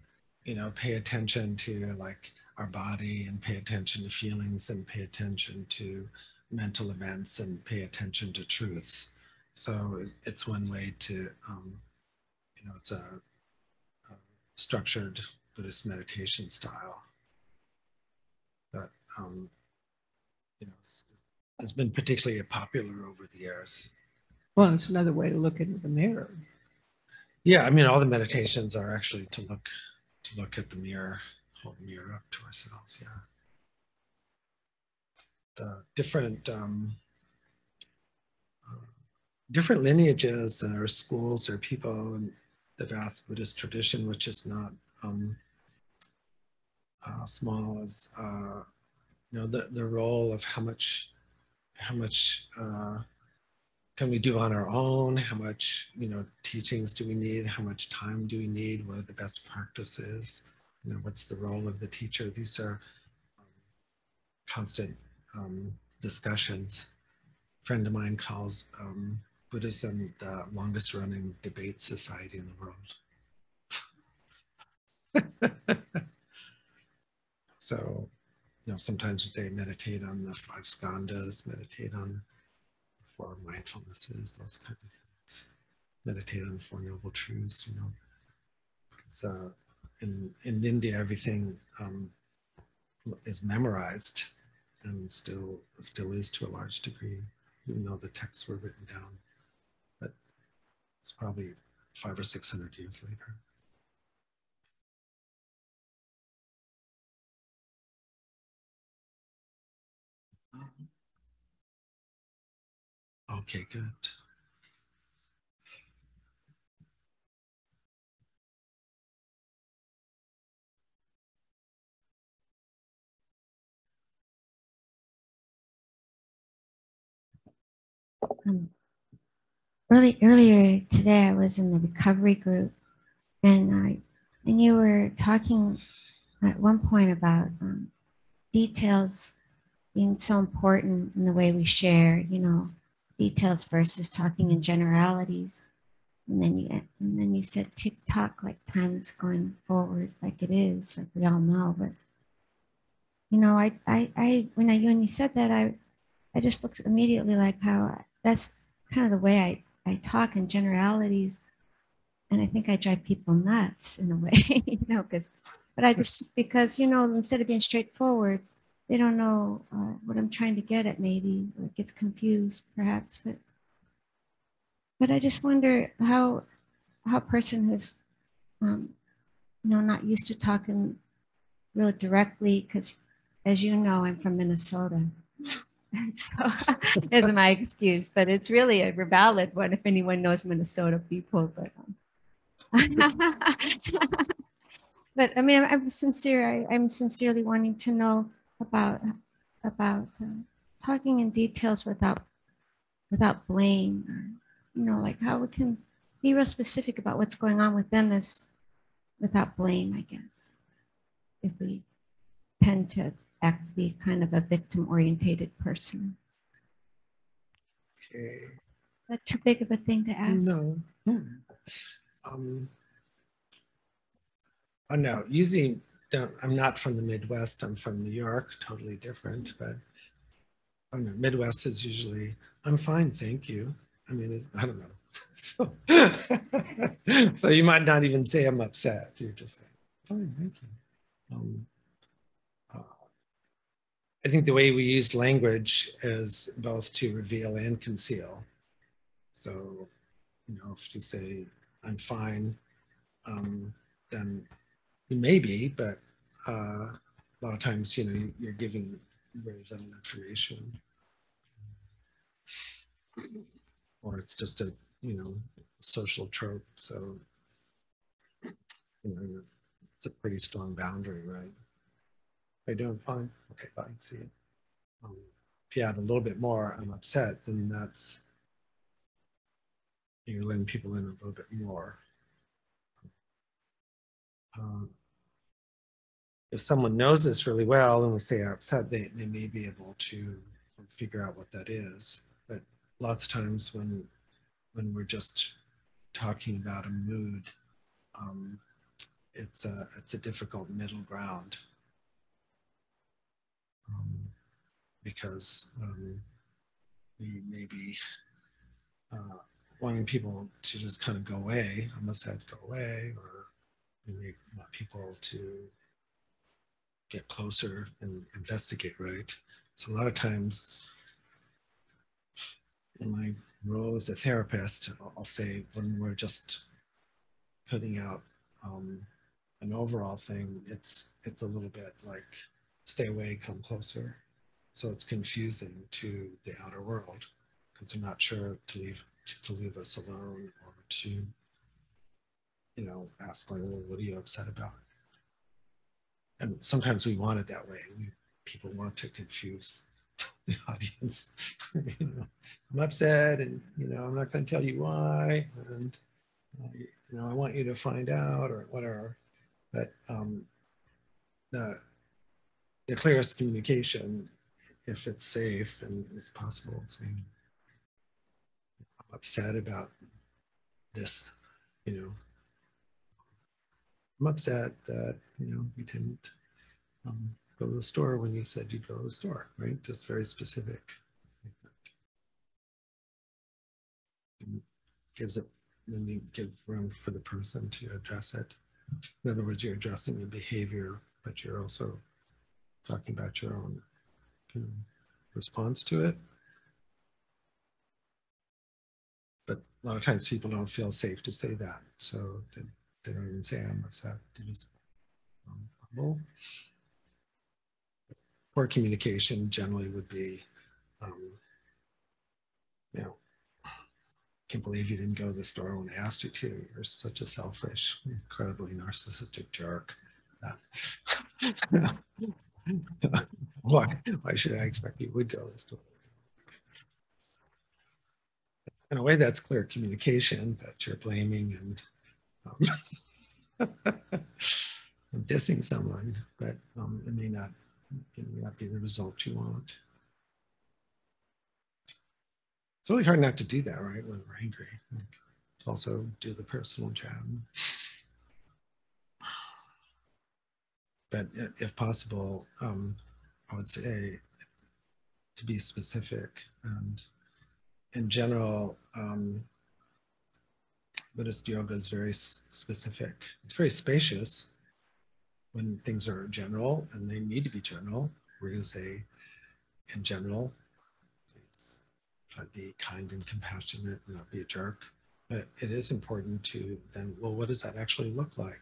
you know, pay attention to like our body and pay attention to feelings and pay attention to mental events and pay attention to truths. So it's one way to, um, you know, it's a, a structured Buddhist meditation style that, um, you know, has been particularly popular over the years. Well, it's another way to look into the mirror. Yeah, I mean, all the meditations are actually to look to look at the mirror, hold the mirror up to ourselves. Yeah. The different um, uh, different lineages or schools or people in the vast Buddhist tradition, which is not um, uh, small, as uh, you know the the role of how much how much uh, can we do on our own? How much you know teachings do we need? How much time do we need? What are the best practices? You know what's the role of the teacher? These are um, constant um, discussions a friend of mine calls um, buddhism the longest running debate society in the world [laughs] so you know sometimes we say meditate on the five skandhas meditate on the four mindfulnesses, those kinds of things. Meditate on the Four Noble Truths, you know. Uh, in, in India, everything um, is memorized and still still is to a large degree, even though the texts were written down. But it's probably five or six hundred years later. Uh-huh. Okay, good. Um, early earlier today I was in the recovery group and I and you were talking at one point about um, details being so important in the way we share, you know, details versus talking in generalities. And then you and then you said tick tock like time's going forward like it is, like we all know. But you know, I I, I when I when you said that I I just looked immediately like how that's kind of the way I, I talk in generalities. And I think I drive people nuts in a way, [laughs] you know, because, but I just, because, you know, instead of being straightforward, they don't know uh, what I'm trying to get at maybe, or gets confused perhaps, but, but I just wonder how, how a person who's, um, you know, not used to talking really directly, because as you know, I'm from Minnesota. [laughs] so is my excuse, but it's really a valid one if anyone knows Minnesota people. But, um, [laughs] but I mean, I'm sincere. I, am sincerely wanting to know about about uh, talking in details without without blame. Or, you know, like how we can be real specific about what's going on within us without blame. I guess if we tend to act be kind of a victim orientated person. Okay. That too big of a thing to ask? No. Um, oh no, usually don't, I'm not from the Midwest. I'm from New York, totally different. But I don't know. Midwest is usually I'm fine, thank you. I mean, it's, I don't know. [laughs] So, [laughs] so you might not even say I'm upset. You're just saying, fine, thank you. Um, I think the way we use language is both to reveal and conceal. So, you know, if you say, I'm fine, um, then you may be, but uh, a lot of times, you know, you're giving very little information. Or it's just a, you know, social trope. So, you know, it's a pretty strong boundary, right? Are you doing fine? Okay, fine. See you. Um, if you add a little bit more, I'm upset, then that's you're letting people in a little bit more. Um, if someone knows this really well and we say are upset, they, they may be able to figure out what that is. But lots of times when when we're just talking about a mood, um, it's a it's a difficult middle ground um, because um, we may be uh, wanting people to just kind of go away, almost to go away, or we may want people to get closer and investigate, right? So a lot of times in my role as a therapist, I'll say when we're just putting out um, an overall thing, it's it's a little bit like stay away, come closer. So it's confusing to the outer world because they're not sure to leave to leave us alone or to, you know, ask like, well, what are you upset about? And sometimes we want it that way. We, people want to confuse [laughs] the audience. [laughs] you know, I'm upset, and you know, I'm not going to tell you why, and uh, you know, I want you to find out or whatever. But um, the the clearest communication, if it's safe and it's possible, saying, I'm upset about this, you know. I'm upset that, you know, you didn't um, go to the store when you said you'd go to the store, right? Just very specific. Gives it, then you give room for the person to address it. In other words, you're addressing the behavior, but you're also talking about your own response to it. But a lot of times people don't feel safe to say that. So they, they don't even say I'm upset. They just um, humble. Poor communication generally would be, um, you know, can't believe you didn't go to the store when I asked you to. You're such a selfish, incredibly narcissistic jerk. [laughs] [laughs] [laughs] why, why should I expect you would go this way? In a way, that's clear communication that you're blaming and um, [laughs] dissing someone, but um, it may not, it may not be the result you want. It's really hard not to do that, right? When we're angry, like, also do the personal jab. But if possible, um, I would say to be specific and in general, um, Buddhist yoga is very specific. It's very spacious when things are general and they need to be general. We're going to say, in general, try to be kind and compassionate and not be a jerk. But it is important to then, well, what does that actually look like?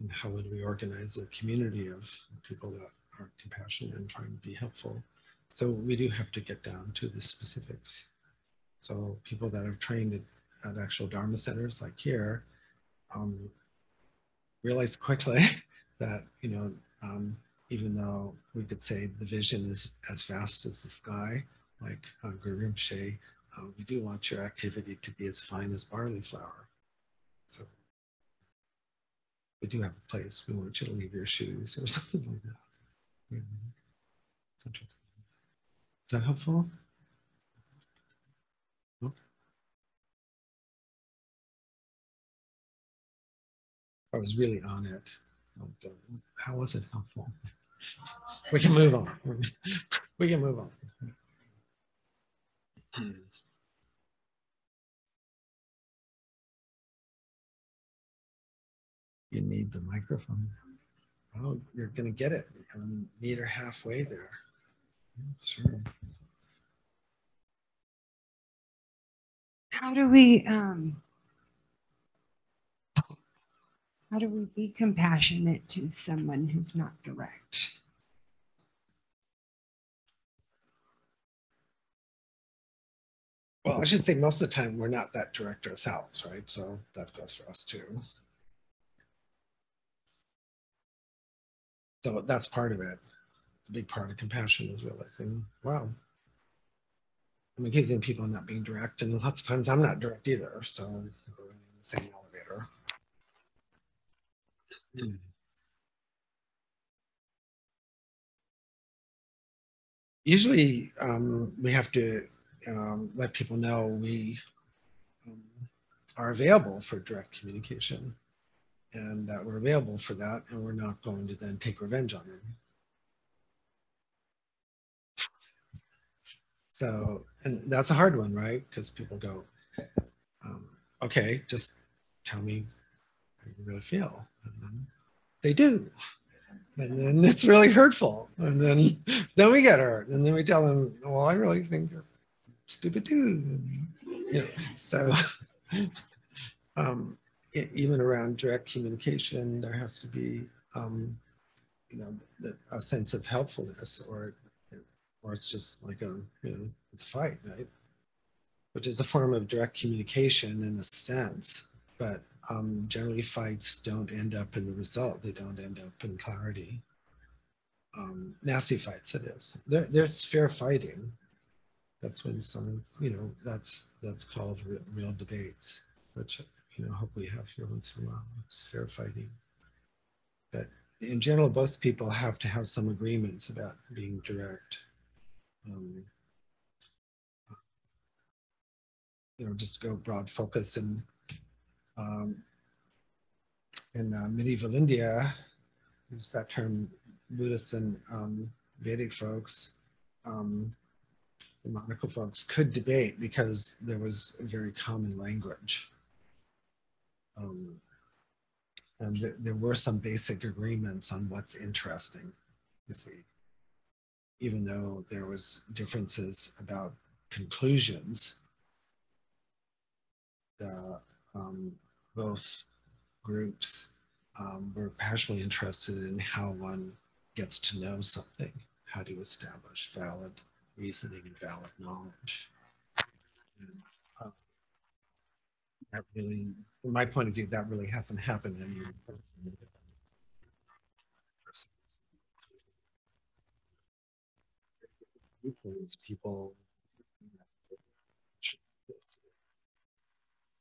And how would we organize a community of people that are compassionate and trying to be helpful. So we do have to get down to the specifics. So people that have trained at, at actual Dharma centers like here um, realize quickly [laughs] that, you know, um, even though we could say the vision is as vast as the sky, like uh, Guru Rinpoche, uh, we do want your activity to be as fine as barley flour. So we do have a place. We want you to leave your shoes or [laughs] something like that. That's interesting. Is that helpful? I was really on it. Oh, How was it helpful? [laughs] We can move on. [laughs] We can move on. [clears throat] [clears throat] You need the microphone. Oh, you're going to get it. You're going to meet her halfway there. Sure. How do we um, how do we be compassionate to someone who's not direct? Well, I should say most of the time we're not that direct ourselves, right? So that goes for us too. So that's part of it. It's a big part of compassion is realizing, wow, I'm accusing people of not being direct, and lots of times I'm not direct either. So we're in the same elevator. Hmm. Usually, um, we have to um, let people know we um, are available for direct communication and that we're available for that and we're not going to then take revenge on them. So, and that's a hard one, right? Because people go, um, okay, just tell me how you really feel. And then they do. And then it's really hurtful. And then then we get hurt. And then we tell them, well, I really think you're stupid too. And, you know, so [laughs] um, even around direct communication, there has to be, um, you know, the, a sense of helpfulness, or or it's just like a, you know, it's a fight, right? Which is a form of direct communication in a sense, but um, generally fights don't end up in the result. They don't end up in clarity. Um, nasty fights, it is. There, there's fair fighting. That's when some, you know, that's that's called real, real debates, which you know, hope we have here once in a while. It's fair fighting. But in general, both people have to have some agreements about being direct. Um, you know, just go broad focus and um, in uh, medieval India, use that term, Buddhist and um, Vedic folks, um, the monarchical folks could debate because there was a very common language. Um, and th- there were some basic agreements on what's interesting, you see, even though there was differences about conclusions. The um, both groups um, were passionately interested in how one gets to know something, how to establish valid reasoning and valid knowledge. And, that really, from my point of view, that really hasn't happened in any people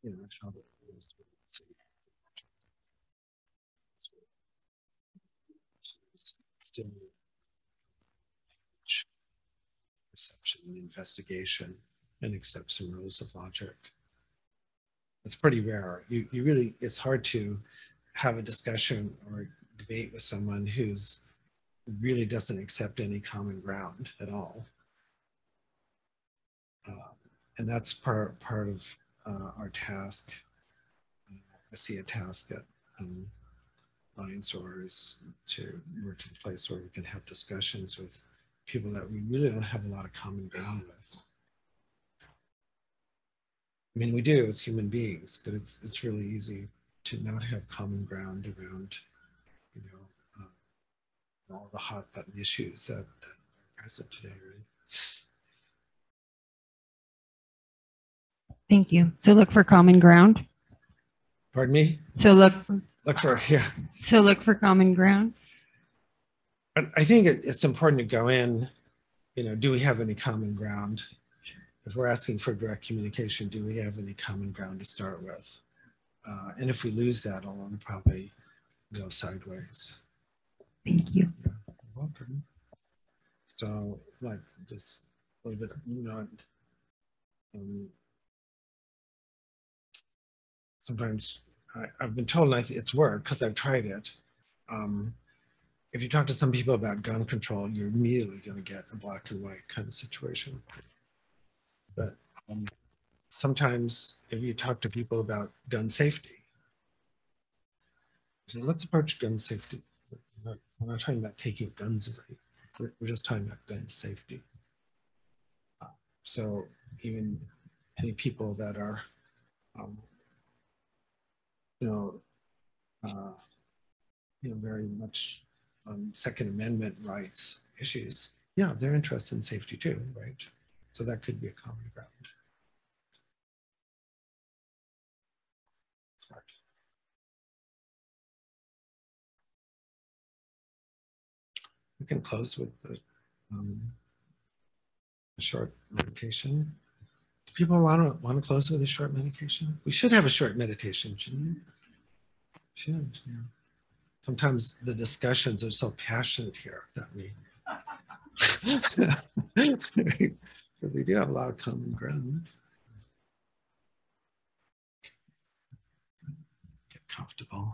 you know how the perception and investigation and accept some rules of logic. It's pretty rare. You, you really, it's hard to have a discussion or debate with someone who's really doesn't accept any common ground at all. Uh, and that's part, part of uh, our task. I see a task at um, Lions Roar to work to the place where we can have discussions with people that we really don't have a lot of common ground with. I mean, we do as human beings, but it's it's really easy to not have common ground around, you know, uh, all the hot button issues that, that are present today. Right? Thank you. So look for common ground. Pardon me. So look, for, Look for yeah. so look for common ground. I I think it, it's important to go in, you know, do we have any common ground? If we're asking for direct communication, do we have any common ground to start with? Uh, and if we lose that, it'll probably go sideways. Thank you. You're welcome. So, like, just a little bit, you know, um, sometimes I, I've been told and it's worked because I've tried it. Um, if you talk to some people about gun control, you're immediately going to get a black and white kind of situation. But um, sometimes if you talk to people about gun safety, so let's approach gun safety. We're not, we're not talking about taking guns away. We're, we're just talking about gun safety. Uh, so even any people that are, um, you know, uh, you know, very much um, Second Amendment rights issues, yeah, they're interested in safety too, right? So that could be a common ground. Smart. We can close with the, um, a short meditation. Do people want to want to close with a short meditation? We should have a short meditation, shouldn't we? Should, yeah sometimes the discussions are so passionate here that we [laughs] [laughs] because we do have a lot of common ground. Get comfortable.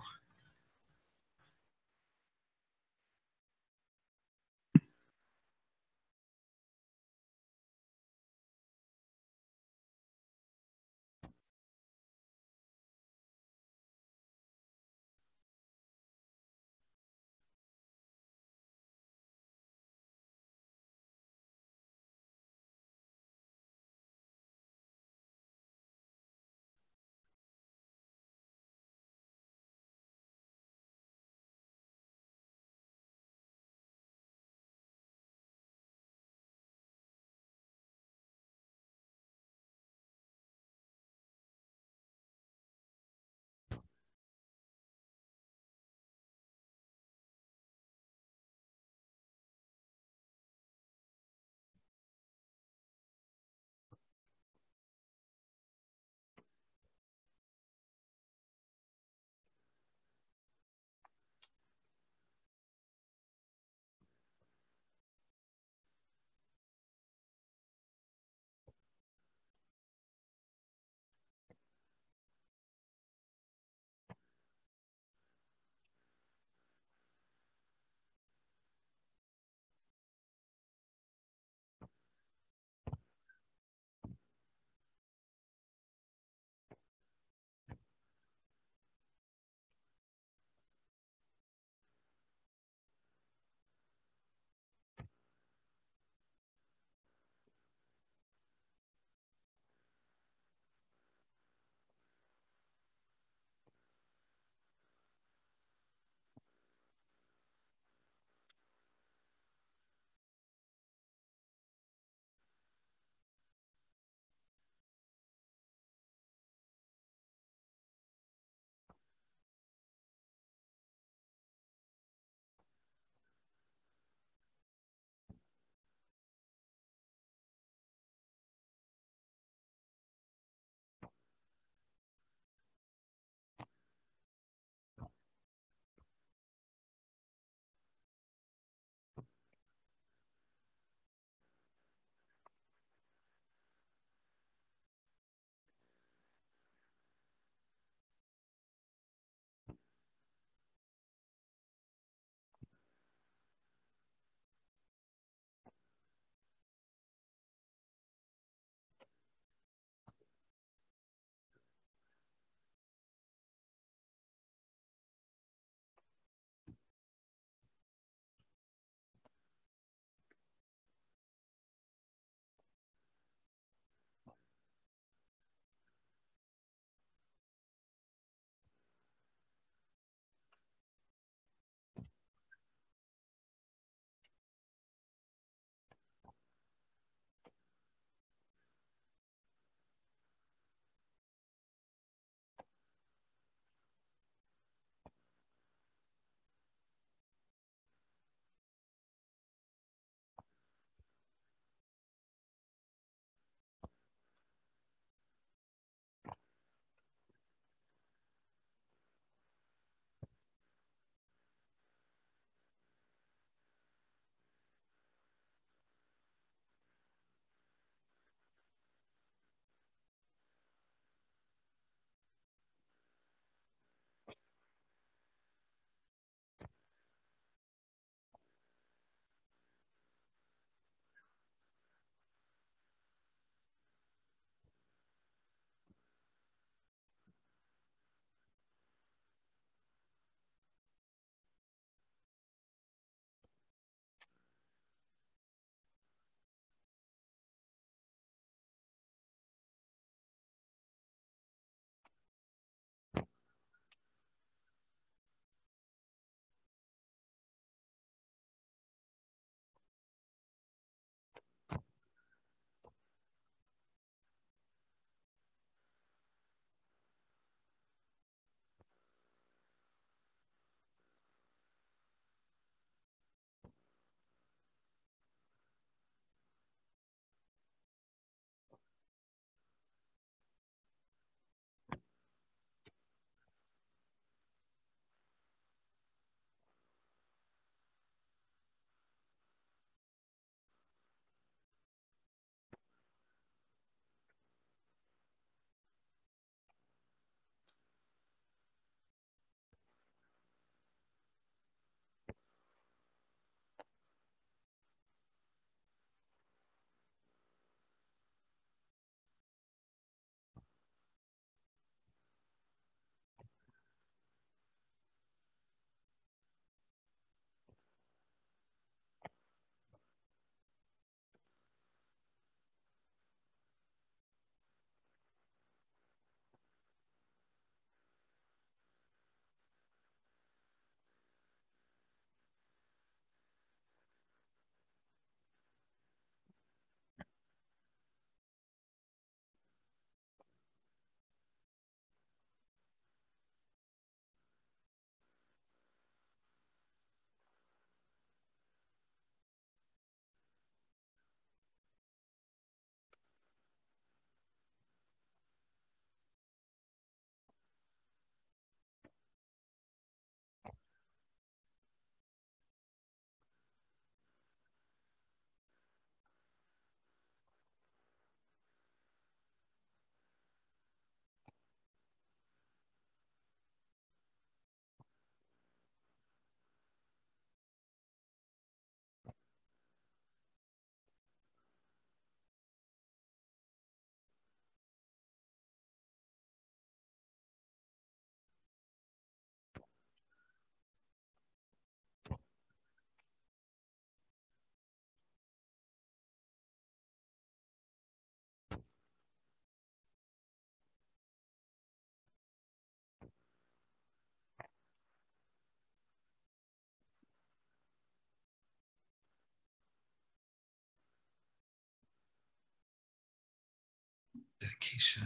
Dedication.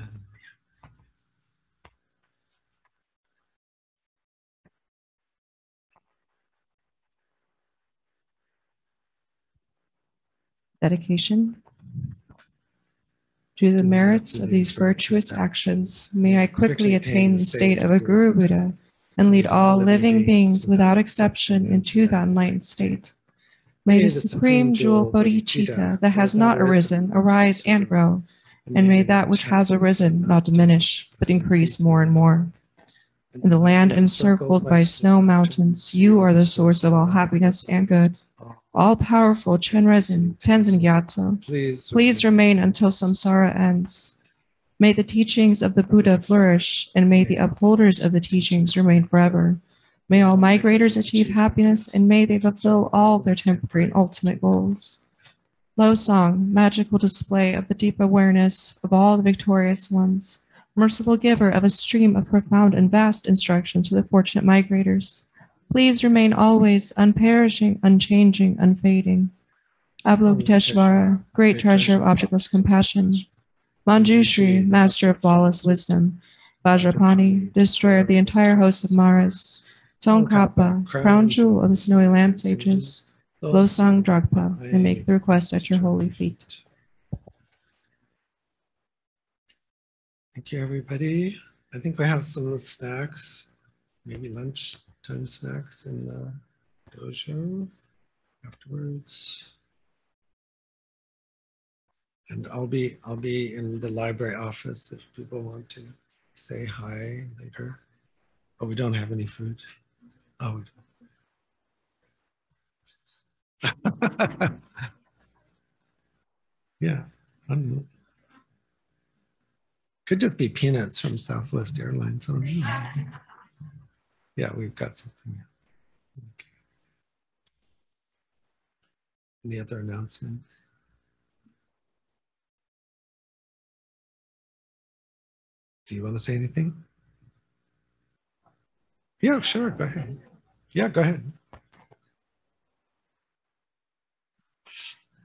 Dedication. To the merits of these virtuous actions, may I quickly attain the state of a Guru Buddha and lead all living beings without exception into that enlightened state. May the supreme jewel bodhicitta that has not arisen arise and grow, and may that which has arisen not diminish, but increase more and more. In the land encircled by snow mountains, you are the source of all happiness and good. All powerful Chenrezig, Tenzin Gyatso, Please. please remain until samsara ends. May the teachings of the Buddha flourish, and may the upholders of the teachings remain forever. May all migrators achieve happiness, and may they fulfill all their temporary and ultimate goals. Losang, magical display of the deep awareness of all the victorious ones, merciful giver of a stream of profound and vast instruction to the fortunate migrators. Please remain always unperishing, unchanging, unfading. Avalokiteshvara, great treasure of objectless compassion. Manjushri, master of flawless wisdom. Vajrapani, destroyer of the entire host of Maras. Tsongkhapa, crown jewel of the snowy land sages. Losang Dragpa, I make the request at your holy feet. Thank you, everybody. I think we have some snacks, maybe lunchtime snacks in the dojo afterwards. And I'll be I'll be in the library office if people want to say hi later. But we don't have any food. Oh. Yeah, I don't know. Could just be peanuts from Southwest Airlines. Yeah, we've got something. Okay. Any other announcements? Do you want to say anything? Yeah, sure. Go ahead. Yeah, go ahead.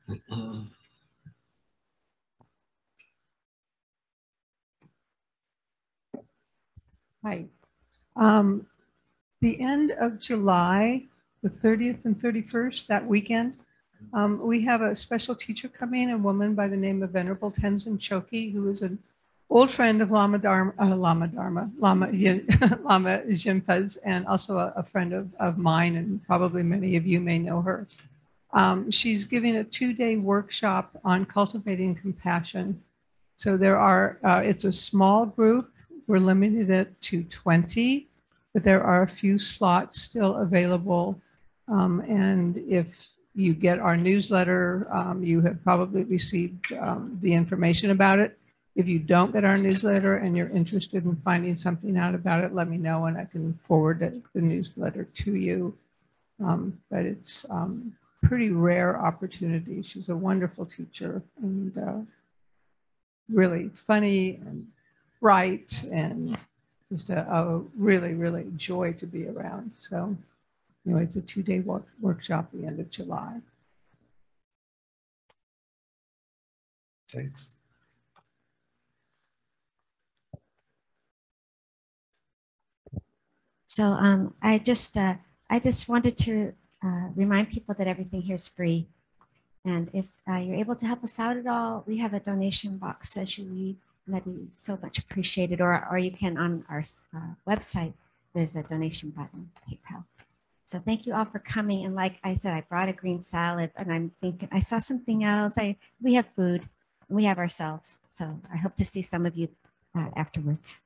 [clears throat] Hi. Um, the end of July, the 30th and 31st, that weekend, um, we have a special teacher coming, a woman by the name of Venerable Tenzin Choki, who is an old friend of Lama Dharma, uh, Lama Dharma, Lama, [laughs] Lama Jinpa's, and also a, a friend of, of mine, and probably many of you may know her. Um, she's giving a two-day workshop on cultivating compassion. So there are, uh, it's a small group. We're limited it to 20, but there are a few slots still available. Um, and if you get our newsletter, um, you have probably received um, the information about it. If you don't get our newsletter and you're interested in finding something out about it, let me know and I can forward the newsletter to you. Um, but it's um, pretty rare opportunity. She's a wonderful teacher and uh, really funny and bright and just a, a, really, really joy to be around. So anyway, it's a two-day work, workshop the end of July. Thanks. So um, I just uh, I just wanted to uh, remind people that everything here is free. And if uh, you're able to help us out at all, we have a donation box as you leave. That'd be so much appreciated. Or, or you can on our uh, website, there's a donation button, PayPal. So thank you all for coming. And like I said, I brought a green salad and I'm thinking, I saw something else. I We have food, we have ourselves. So I hope to see some of you uh, afterwards.